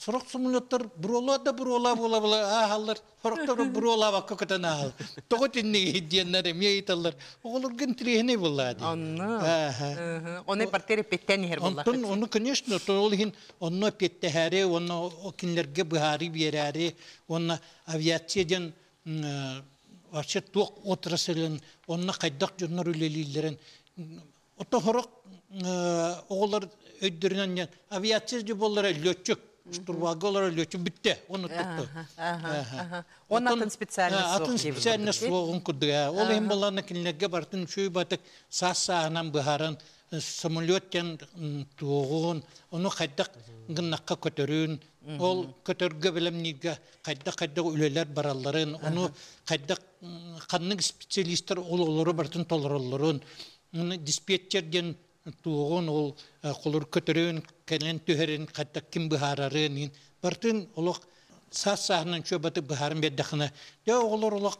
сорок сумулаттар бурола да бурола бола бола. Ахаллар сороктор бурола бакка көтөн ахал того тинник иденнер мейталлар оголор ген трехне болла ди Онны. Оны партері петтен ехер болла. Онтон оны конечно тол хин онно петтеһаре онно окинлерге бухари бераре онно авиацияден вообще ток отраслын онно кайдак жоннор үлелилерин ото хорок оголар өйдөрүнөн авиация же боллар лөчөк штурваголар лөчөк битте тутtu Он атын специальный Атын соқ дейбіз специально соғын күрдігі. Ол ең баланы кілінерге бартын шөй батық сас-сағынан бұхарын самолеттен туғын, оны қайдақ ғыннаққа көтерін, ол көтерге білімнеге қайдақ-қайдақ үлелер бараларын, оны қайдақ қанның специалистер ол олары бартын оны диспетчерден туғын ол қолыр көтерін, кәлен түйерін, қайдақ кім бұхарарын, бартын олық сас-сағынан шөбаты бұхарын бердіқіна. Я олар олақ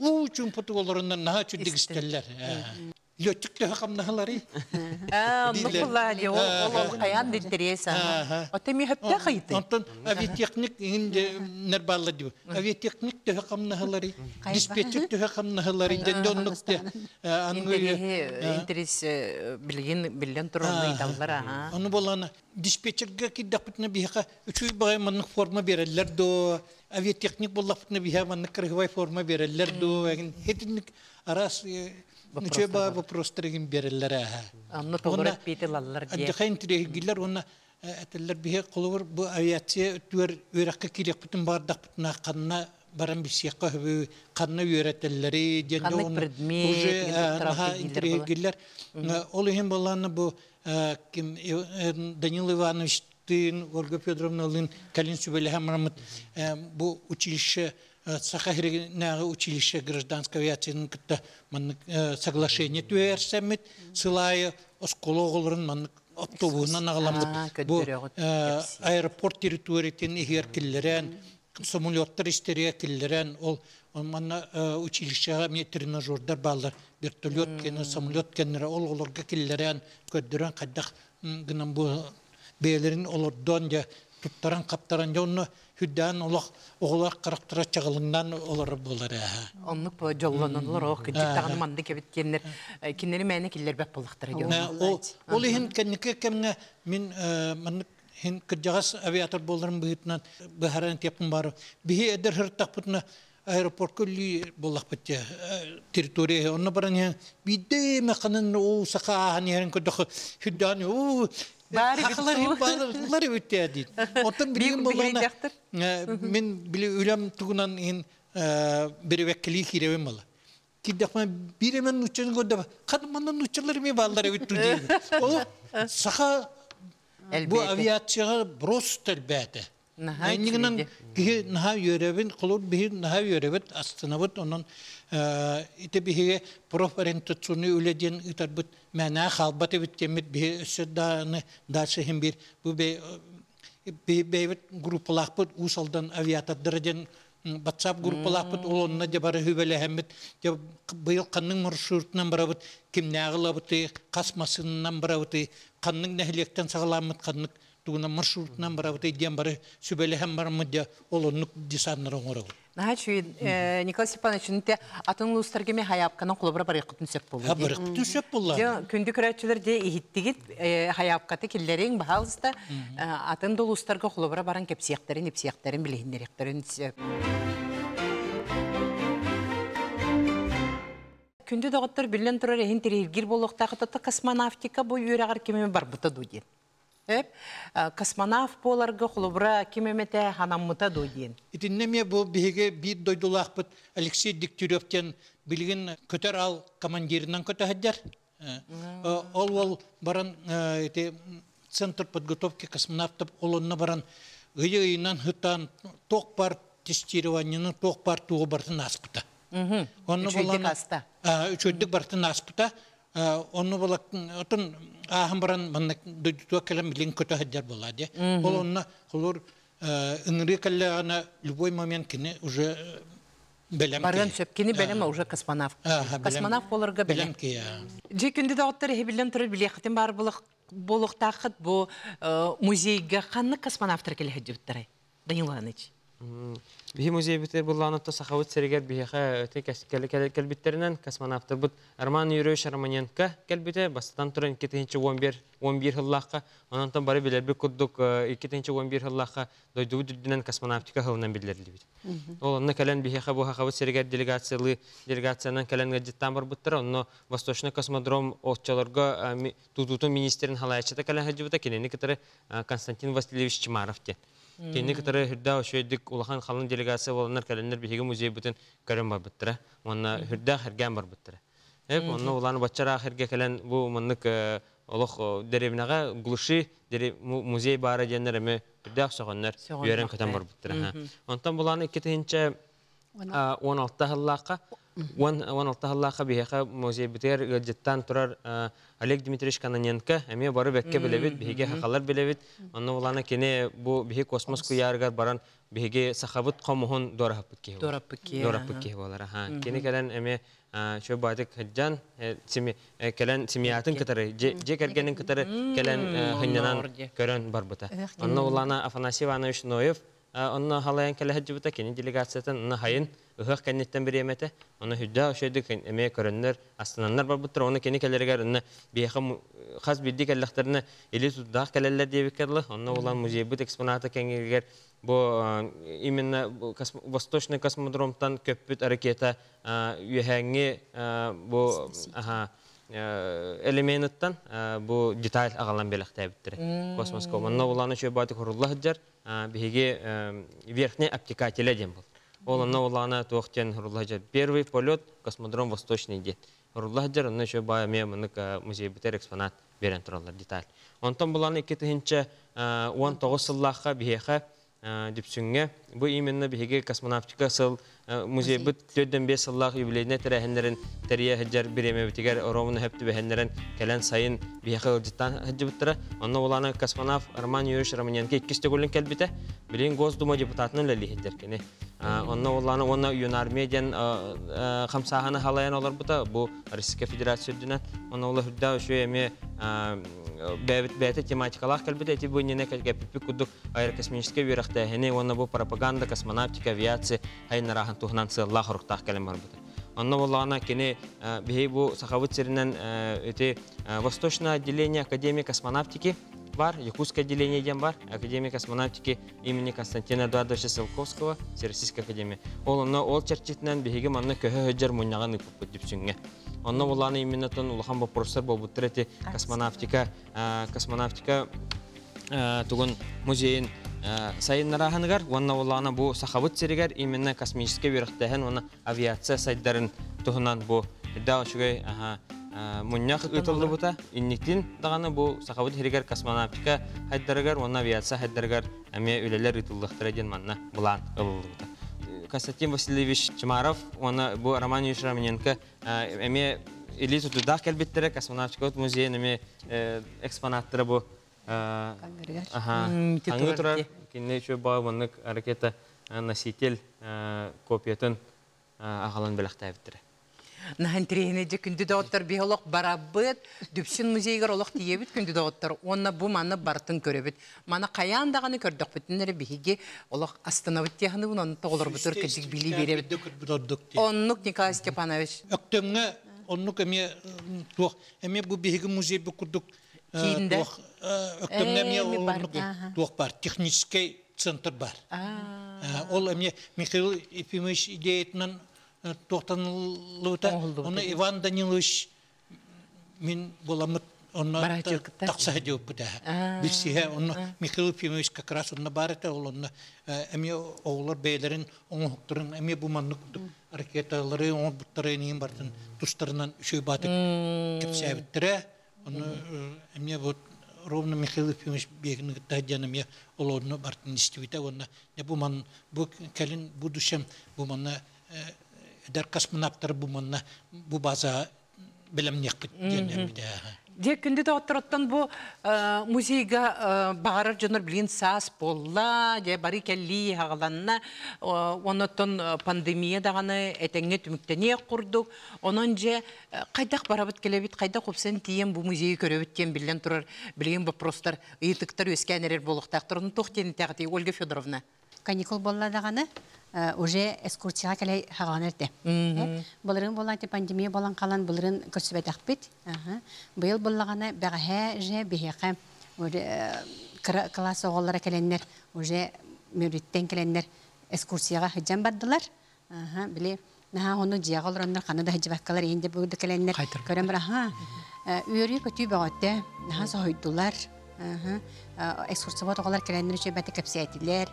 учун путу оларынан наға чүдік істелер. Лөтчік төхі қамнағылары. А, ну Дилер. бұла, де, ол ол қаян дилтерес. Ага. Оты ми хөпті қайты. Онтон авиатехник инде нербалла дибу. Авиатехник төхі қамнағылары. Диспетчер төхі қамнағылары. Ден доннукте. Индеге интерес білген білген тұрылы идаллар, аха. Оны боланы диспетчерге киддақпытына бияқа үчүй бағай маннық форма берелер до авиатехник кырғывай форма берелер до хетинник арас үчүй бағай вопростерген берелер аха. Анны толыр әтпейті лаллар де. Аддыхайн тирехигилер онна әтеллер бихе қолуыр бу авиация түер өрәккә кирек бүтін бардақ бүтін қанна баран бисиякка хөбү канны деген доктора килгилер була. ол иһин болланы бу э, ким э, Данил Иванович тын Ольга Федоровна лын Калин Сүбеле бу училище Сахаринага училище гражданской кытта маннык соглашение түерсәмит сылайы автобуынан Аа, агаламыт бу көддөрөҕүт э, аэропорт территориятен ихер киллерен самолеттар истерия киллерен ол манна училищега мне тренажердар балдар вертолет кене самолет кенере ол олорга киллерен көддөрөн каддах гынан бу бээлерин олордон же туттаран каптаран же онно хүддан олох оголар карактара чагылыңдан олар болар аа Оннук по ох кыджыктаганы манды кебит кеннер киннери киллер Ол ол иһин кеннике кемне мин маннык хин кыржагас авиатор болдырым быһытнан быһаран тепин бар. Биһи эдер хыртак аэропорт битте территория онна баран я бидде о ханерин хүддан о Балар үтте дит. Отын билген Бик болгана бигейдяктыр. мен биле үлем тугунан ин бир веккили хиревем бала. Киддахма биремен учен года кадманын учалар ми балдар үттү дейби. Ол саха бу авиацияга просто әлбәте. Наһа Эйнигинен чүрде. ки наһа йөребин, кулур бихи наһа йөребит, астынабыт, онон ите бихиге профориентационный үледен итарбыт, мәнә халбаты биттемит бихи өсөдданы дальше хим бир, бу бе бейбит группалақпыт усалдан авиатордырден WhatsApp группалақпыт олонна де бары хүбелехемит де быйыл канның маршрутынан барабыт кимнәгылабыты касмасыннан барабыты канның нәһилектен сагаламыт каннык тугуна маршрутынан барабыты ден бары сүбелехем бармы де олоннук десаннар оңорабыт Наха чуй Николай Степанович те атын лустаргеме хаяпканын кулубра барыкытын сөп болду. ха бырык төсөп булла Же күндү көрәчүлөр же ихиттигит хаяпкаты киллерин баалыста атын долустарга кулубра баран кепсияктерин, ипсияктерин, билихиндеректерин сөп. Күндү доготтор билен турар эхин тирилгир болохтагы космонавтика бу юрагар кеме бар бута дудин. Эп, космонавт боларга кулубра кемемете ханаммыта дудин. Итиннеме бу биһиге бир дойдулаахпыт Алексей Дегтяревтен билген көтөр ал командиринан көтөһәддер. Ол ол баран центр подготовки космонавтов олонна баран ыйынан хытан ток бар тестированияны ток бар туғы бартын аспыта. Онны болан- үчөйдек бартын аспыта. Онны болак отын аһын баран манна дойдуа келем билен көтөһәддер болады. Ол онна холор ыңры калле ана любой момент кини уже белем. Барган ки. сөпкени белеме уже космонавт. Белем- Космонавт боларга белем белем. Же күнде дағыттар хебилен тұрыр билехтен бар болық болуқтақыт бу э, музейге қанны космонавтар келе хеджиптары? Данил Иванович. Бихи музей битер булланытта сахавыт серегер бихиха те кәлбиттеринен космонавтар бут. Арман Юрьевич Романенко кәлбите бастан туран 2-нче 11 11 хыллакка онан бары билер бик куддук 2-нче 11 хыллакка дойду дүдденен космонавтика хылынан билдерли бит. Ол онны кәлен бихиха бу хавыт серегер делегациялы делегациянан кәлен гаджеттан бар буттар. Онно Восточный космодром отчаларга тутутун министрин халаячыта кәлен хаҗыбыта кенени китары Константин Васильевич Чимаров те. Кенне кытары хүрдә өшөйдик улахан халын делегация боланнар календар биһиге музей бүтүн көрөн бар биттера. Онна хүрдә хәргән бар биттера. Эп, онна уланы бачара хәргә кален бу маннык олох деревнага глуши музей дигәннәр эме хүрдә согоннар Согоннар, йөрен кытан бар биттера. Онтан буланы 2-нче 16 хыллакка 16 хыллакка биһиге музей битер гаджеттан турар Олег Дмитриевич Каноненко эме бары бекке билебит биһиге хакалар билебит. Онны буланы кене бу биһи космос куяргар баран биһиге сахабыт комуһун дорахып ки. Дорап ки. Дорап ки болар. Ха. Кене кален эме шо бадык хаджан сими келен симиятын кытары же кергенин кытары келен хыннанан көрөн барбыта. Онны улана Афанасий Иванович Ноев онны халаян келе хаджыбыта кене делегациятын онны хайын ыхак кеннеттен биремете. Онны хүдда ошойдык эме көрөннөр астананнар барбыттыр. Оны кене келергер онны бияхым хас бидди келлехтерне или туддах келелер дебикерлы. Онны улан музей бут экспоната бу а, именно бу космо- восточный космодромтан көппүт ракета үйәһәңе бу аха э, элементтан а, бу деталь агалан белектәбиттер космос команна уланы чөй баты хорулла хаджар биһиге э, верхний обтекателе дем бул. Ол анна уланы туохтен хорулла хаджар первый полет космодром восточный дет хорулла хаджар онна чөй бая ме мынык музей битер экспонат берен туралар деталь. Онтон буланы 2-нче 19 сыллахка биһиге дүпсүңге бу именно биһиги космонавтика сыл э, музей бут төддөн бес сыллах юбилейне терәһеннәрен тәрия хәҗәр биреме битигәр оромны хәпти бәһеннәрен кәлән сайын биһиге ылҗыттан хәҗибуттара онны уланы космонавт Роман Юрьевич Романенко иккисте гөлен кәлбите билин Госдума депутатының ләли хәҗәркене онны уланы онны юнармедиан хамсаһаны халаян олар бута. Бу Российская Федерация дүнән онны улы хүддә шо эме бәйбіт тематикалах кәлбіт әті бұл нене кәпіпі күдік аэрокосмический верахта әне оны бұл пропаганда, космонавтика, авиация хайын рахан тухнан сыллах ұрықтақ кәлем бар бұды. Онны болағына кені бігей бұл сақавыт серінен өте Восточное отделение Академии космонавтики бар, Якутское отделение дем бар, Академия космонавтики имени Константина Эдуардовича Силковского, Всероссийская академия. Ол онны ол чәрчетінен бігеге манны көһө хөджер мұннаған үпіп дүпсүңге. Онно буланы именно тон улахан вопростар болбуттар эти космонавтика, э, космонавтика э, тугун музейин э, сайыннараханыгар, онна уланы бу сахабыт серигер именно космический верхтәһен, оны авиация сайдарын туһунан бу да шугай аха муннях ытылды бута инниктин даганы бу сахабыт серигер космонавтика хайдарыгар, онна авиация хайдарыгар әме үлелер ытылдыктыр ден манна булан ылылды бута. Константин Васильевич Чумаров, он был Роман Юрьевич Романенко, эме элиту туда кәлбеттері, космонавтика музейін эме экспонаттары бұл. Ага, аңы тұрар, кенне еще бау бұнық ракета носитель копиятын ағалан біліқті әбіттірі. Нахан трехіне же күнді доғыттар биолог барабыт, дүпсін музейгер олық тиебіт күнді доғыттар. Онна бұл маны бартын көребіт. Маны қаяндағаны көрдік бүтінлері биһиге олық астанабыт тияхыны бұн оны тоғылыр бұтыр кәдік білі беребіт. Оннук Николай Степанович. Өктөмгө оннук эме туох эме бу биһиги музей бу курдук туох өктөмгө эме Эми бар, оннук туох бар технический центр бар. Э, Ол эме Михаил Ефимович идеятынан тоқтанылыта. Оны Иван Данилович мен боламыт онна тақса деп. Білсеге, оны Михаил Ефимович как раз онна бар еті, ол онна әме оғылар бәйлерін, оңықтырын, әме бұманны күдік ракеталары, оң бұттары нейін бартын, тұстарынан үшөй батып кепсәбіттірі. Оны әме бұт ровно Михаил Ефимович бегін гыттадяны ме олорны бартын истивите онна не бу келин будущем буманна эдер космонавттар буманна бу база белем некпит дегенде биде. Де күнді доғыттырыттан бұл музейға бағарар жонар білген сас болла, де бары кәлі хағаланна, онытын пандемия дағаны әтәңне түміктене құрдық. Онын же қайдақ барабыт келебіт, қайдақ қопсын тиен бұл музейі көребіт тиен білген тұрар, білген вопростар, ұйытықтар өскәнерер болықтақтыр. Оны тоқтені тәғді Ольга Федоровна. Каникул болладағаны э, уже экскурсияға келей хағанырды. Бұлырын болан те пандемия болан қалан бұлырын көрсібәдәк бит. Бұйыл болағаны бәғәһә же бейеқі класс оғылары келеннер, уже мөріттен келеннер экскурсияға хыджан бардылар. Біле, наха оны жияғылар ондар қанада хыджабаққалар енді бүгді келеннер. Қайтыр. Көрем бір, аха, үйері көтүй бағатты, наха сойдулар. Экскурсия оғылар келеннер үшін бәті кәпсиятилер.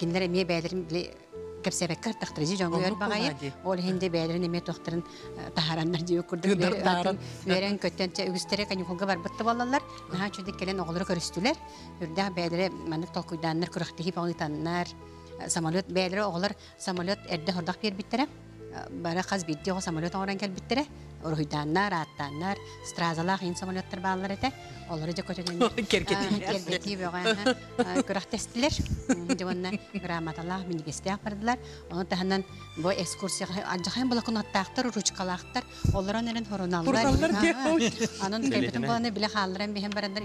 Кенлер әме бәлерін біле жоңғы өр бағайы. Ол хенде бәлерін эме тоқтырын тахараннар күрдік. Гыдырдарын. Берен көттен те үгістері каникулга бар бытты балалар. Наха чүдік келен оғылары көрістілер. Үрдә бәлері манық толкуйданнар күріқтегі бағытаннар. Самолет оғылар самолет әрді хордақ бер биттері. Бара қаз оғы самолет оңыран кәл биттері. Урхуйданнар, аттаннар, стразалақ ин самолеттер бағалар әте. Олары жа көтөден. Керкетилер. Керкети бөған. Күрәк тестілер. Жуанна грамоталақ минигестеяқ бардылар. Оны таханан бу. Анын барандар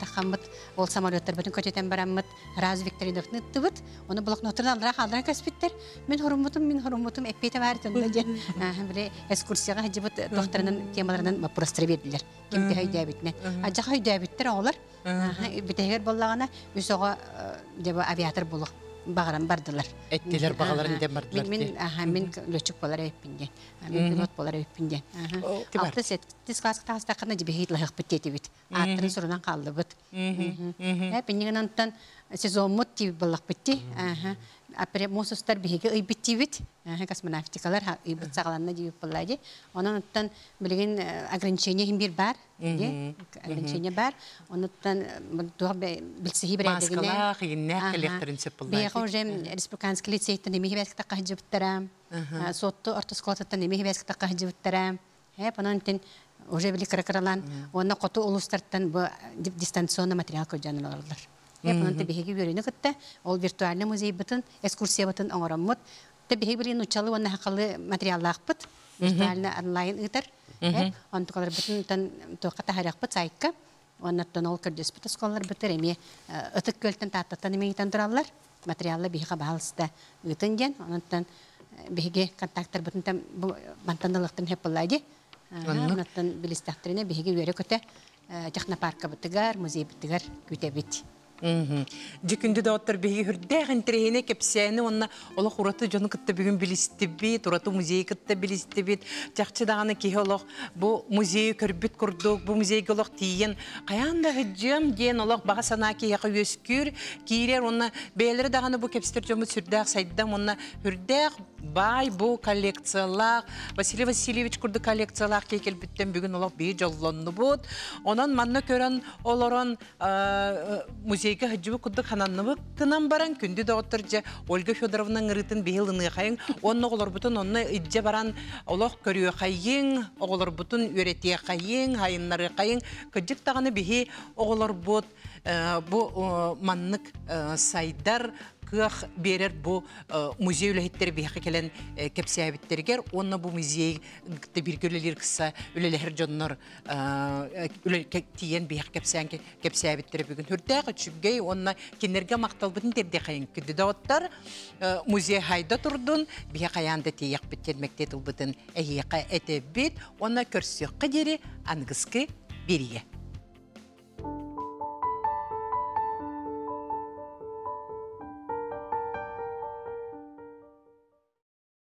тахаммыт. Ол бараммыт. Раз Викториновны тыбыт. Оны. Мен хорумутум, мен хорумутум, бар тында же. Біле экскурсияға хәджібіт доқтарының темаларынан вопростары берділер. Кемте хайдәбитне. Аджа хайдәбиттер олар. Битегер боллагана үсөға деба авиатор булык багаран бардылар. Әттелер бағаларын Аха. дем бардылар Мен аха мен лөчүк болар эппинде. Мен пилот болар бар. Алты сет тис класс тагыста кана жибе хит лайык биттети бит. аттырын сурунан қаллыбыт. Ә, пеннеген онтан сезонмут тип боллақ бітті. Апре мосустар биһиге ыйбит тибит. Космонавтикалар ыйбит сагаланна дип боллайды. Онан оттан билген ограничение хим бир бар. ди, Ограничение бар. Онуттан электрин сеп буллайды. Бияга уже республиканский лицейттен неме хибәске такка такка хиҗибиттәрәм. Хәп анан тен уже онна бу дистанционный материал те биһиге йөренә кытта, ол виртуальный музей бутын, экскурсия онна хакылы материаллар бут. Виртуальный онлайн итер. Хәп он тукалар бутын тан токата харак бут сайка. Оннаттан ол таттан эми итен тураллар. Материаллы биһиге баалыста ытын ген, там үере көтә технопарка бутыгар, музей бит. Жүкінді да бігі хүрдәғін тірейіне кепсәні, онна. Олық ураты жоны кітті бүгін білісті бит, ураты музей кітті білісті бит, жақчы дағаны кейі олық бұл музей көрбіт күрдік, бұл музей олық тиен, қаянда ғыджым ден олық баға сана кейіқі өскүр, кейлер, онна. Бәлері дағаны бұл кепстер жомы сүрдәқ сайдам, онна. Хүрдәқ бай бұл коллекциялақ, Василий Васильевич күрді коллекциялақ кейкел біттен бүгін олық бей жоллонны бұд, онан манна көрін оларын музейге хыджыбы куддык хананныбы кынан баран күнді доғыттыр же Ольга Федоровна ңырытын бейыл ыңы қайын, онны оғылар бұтын, онны идже баран олық көріе қайын, оғылар бұтын өретие қайын, хайыннары қайын, күджік тағаны бейі оғылар бұт, бұл маннык сайдар, кыах берер бу музей үлэхиттер бияқы келен кепсиябиттергер онна бу музей биргөлелер кыса үлелер жоннор тиен бияқ кепсиян кепсиябиттер бүгүн. Хүрдәгы чүггей онна кинерге макталбытын терде кайын күдү дауттар музей хайда турдун бия каянда тияк биттермекте тылбытын эйяка этебит онна көрсөк кадери ангыскы берие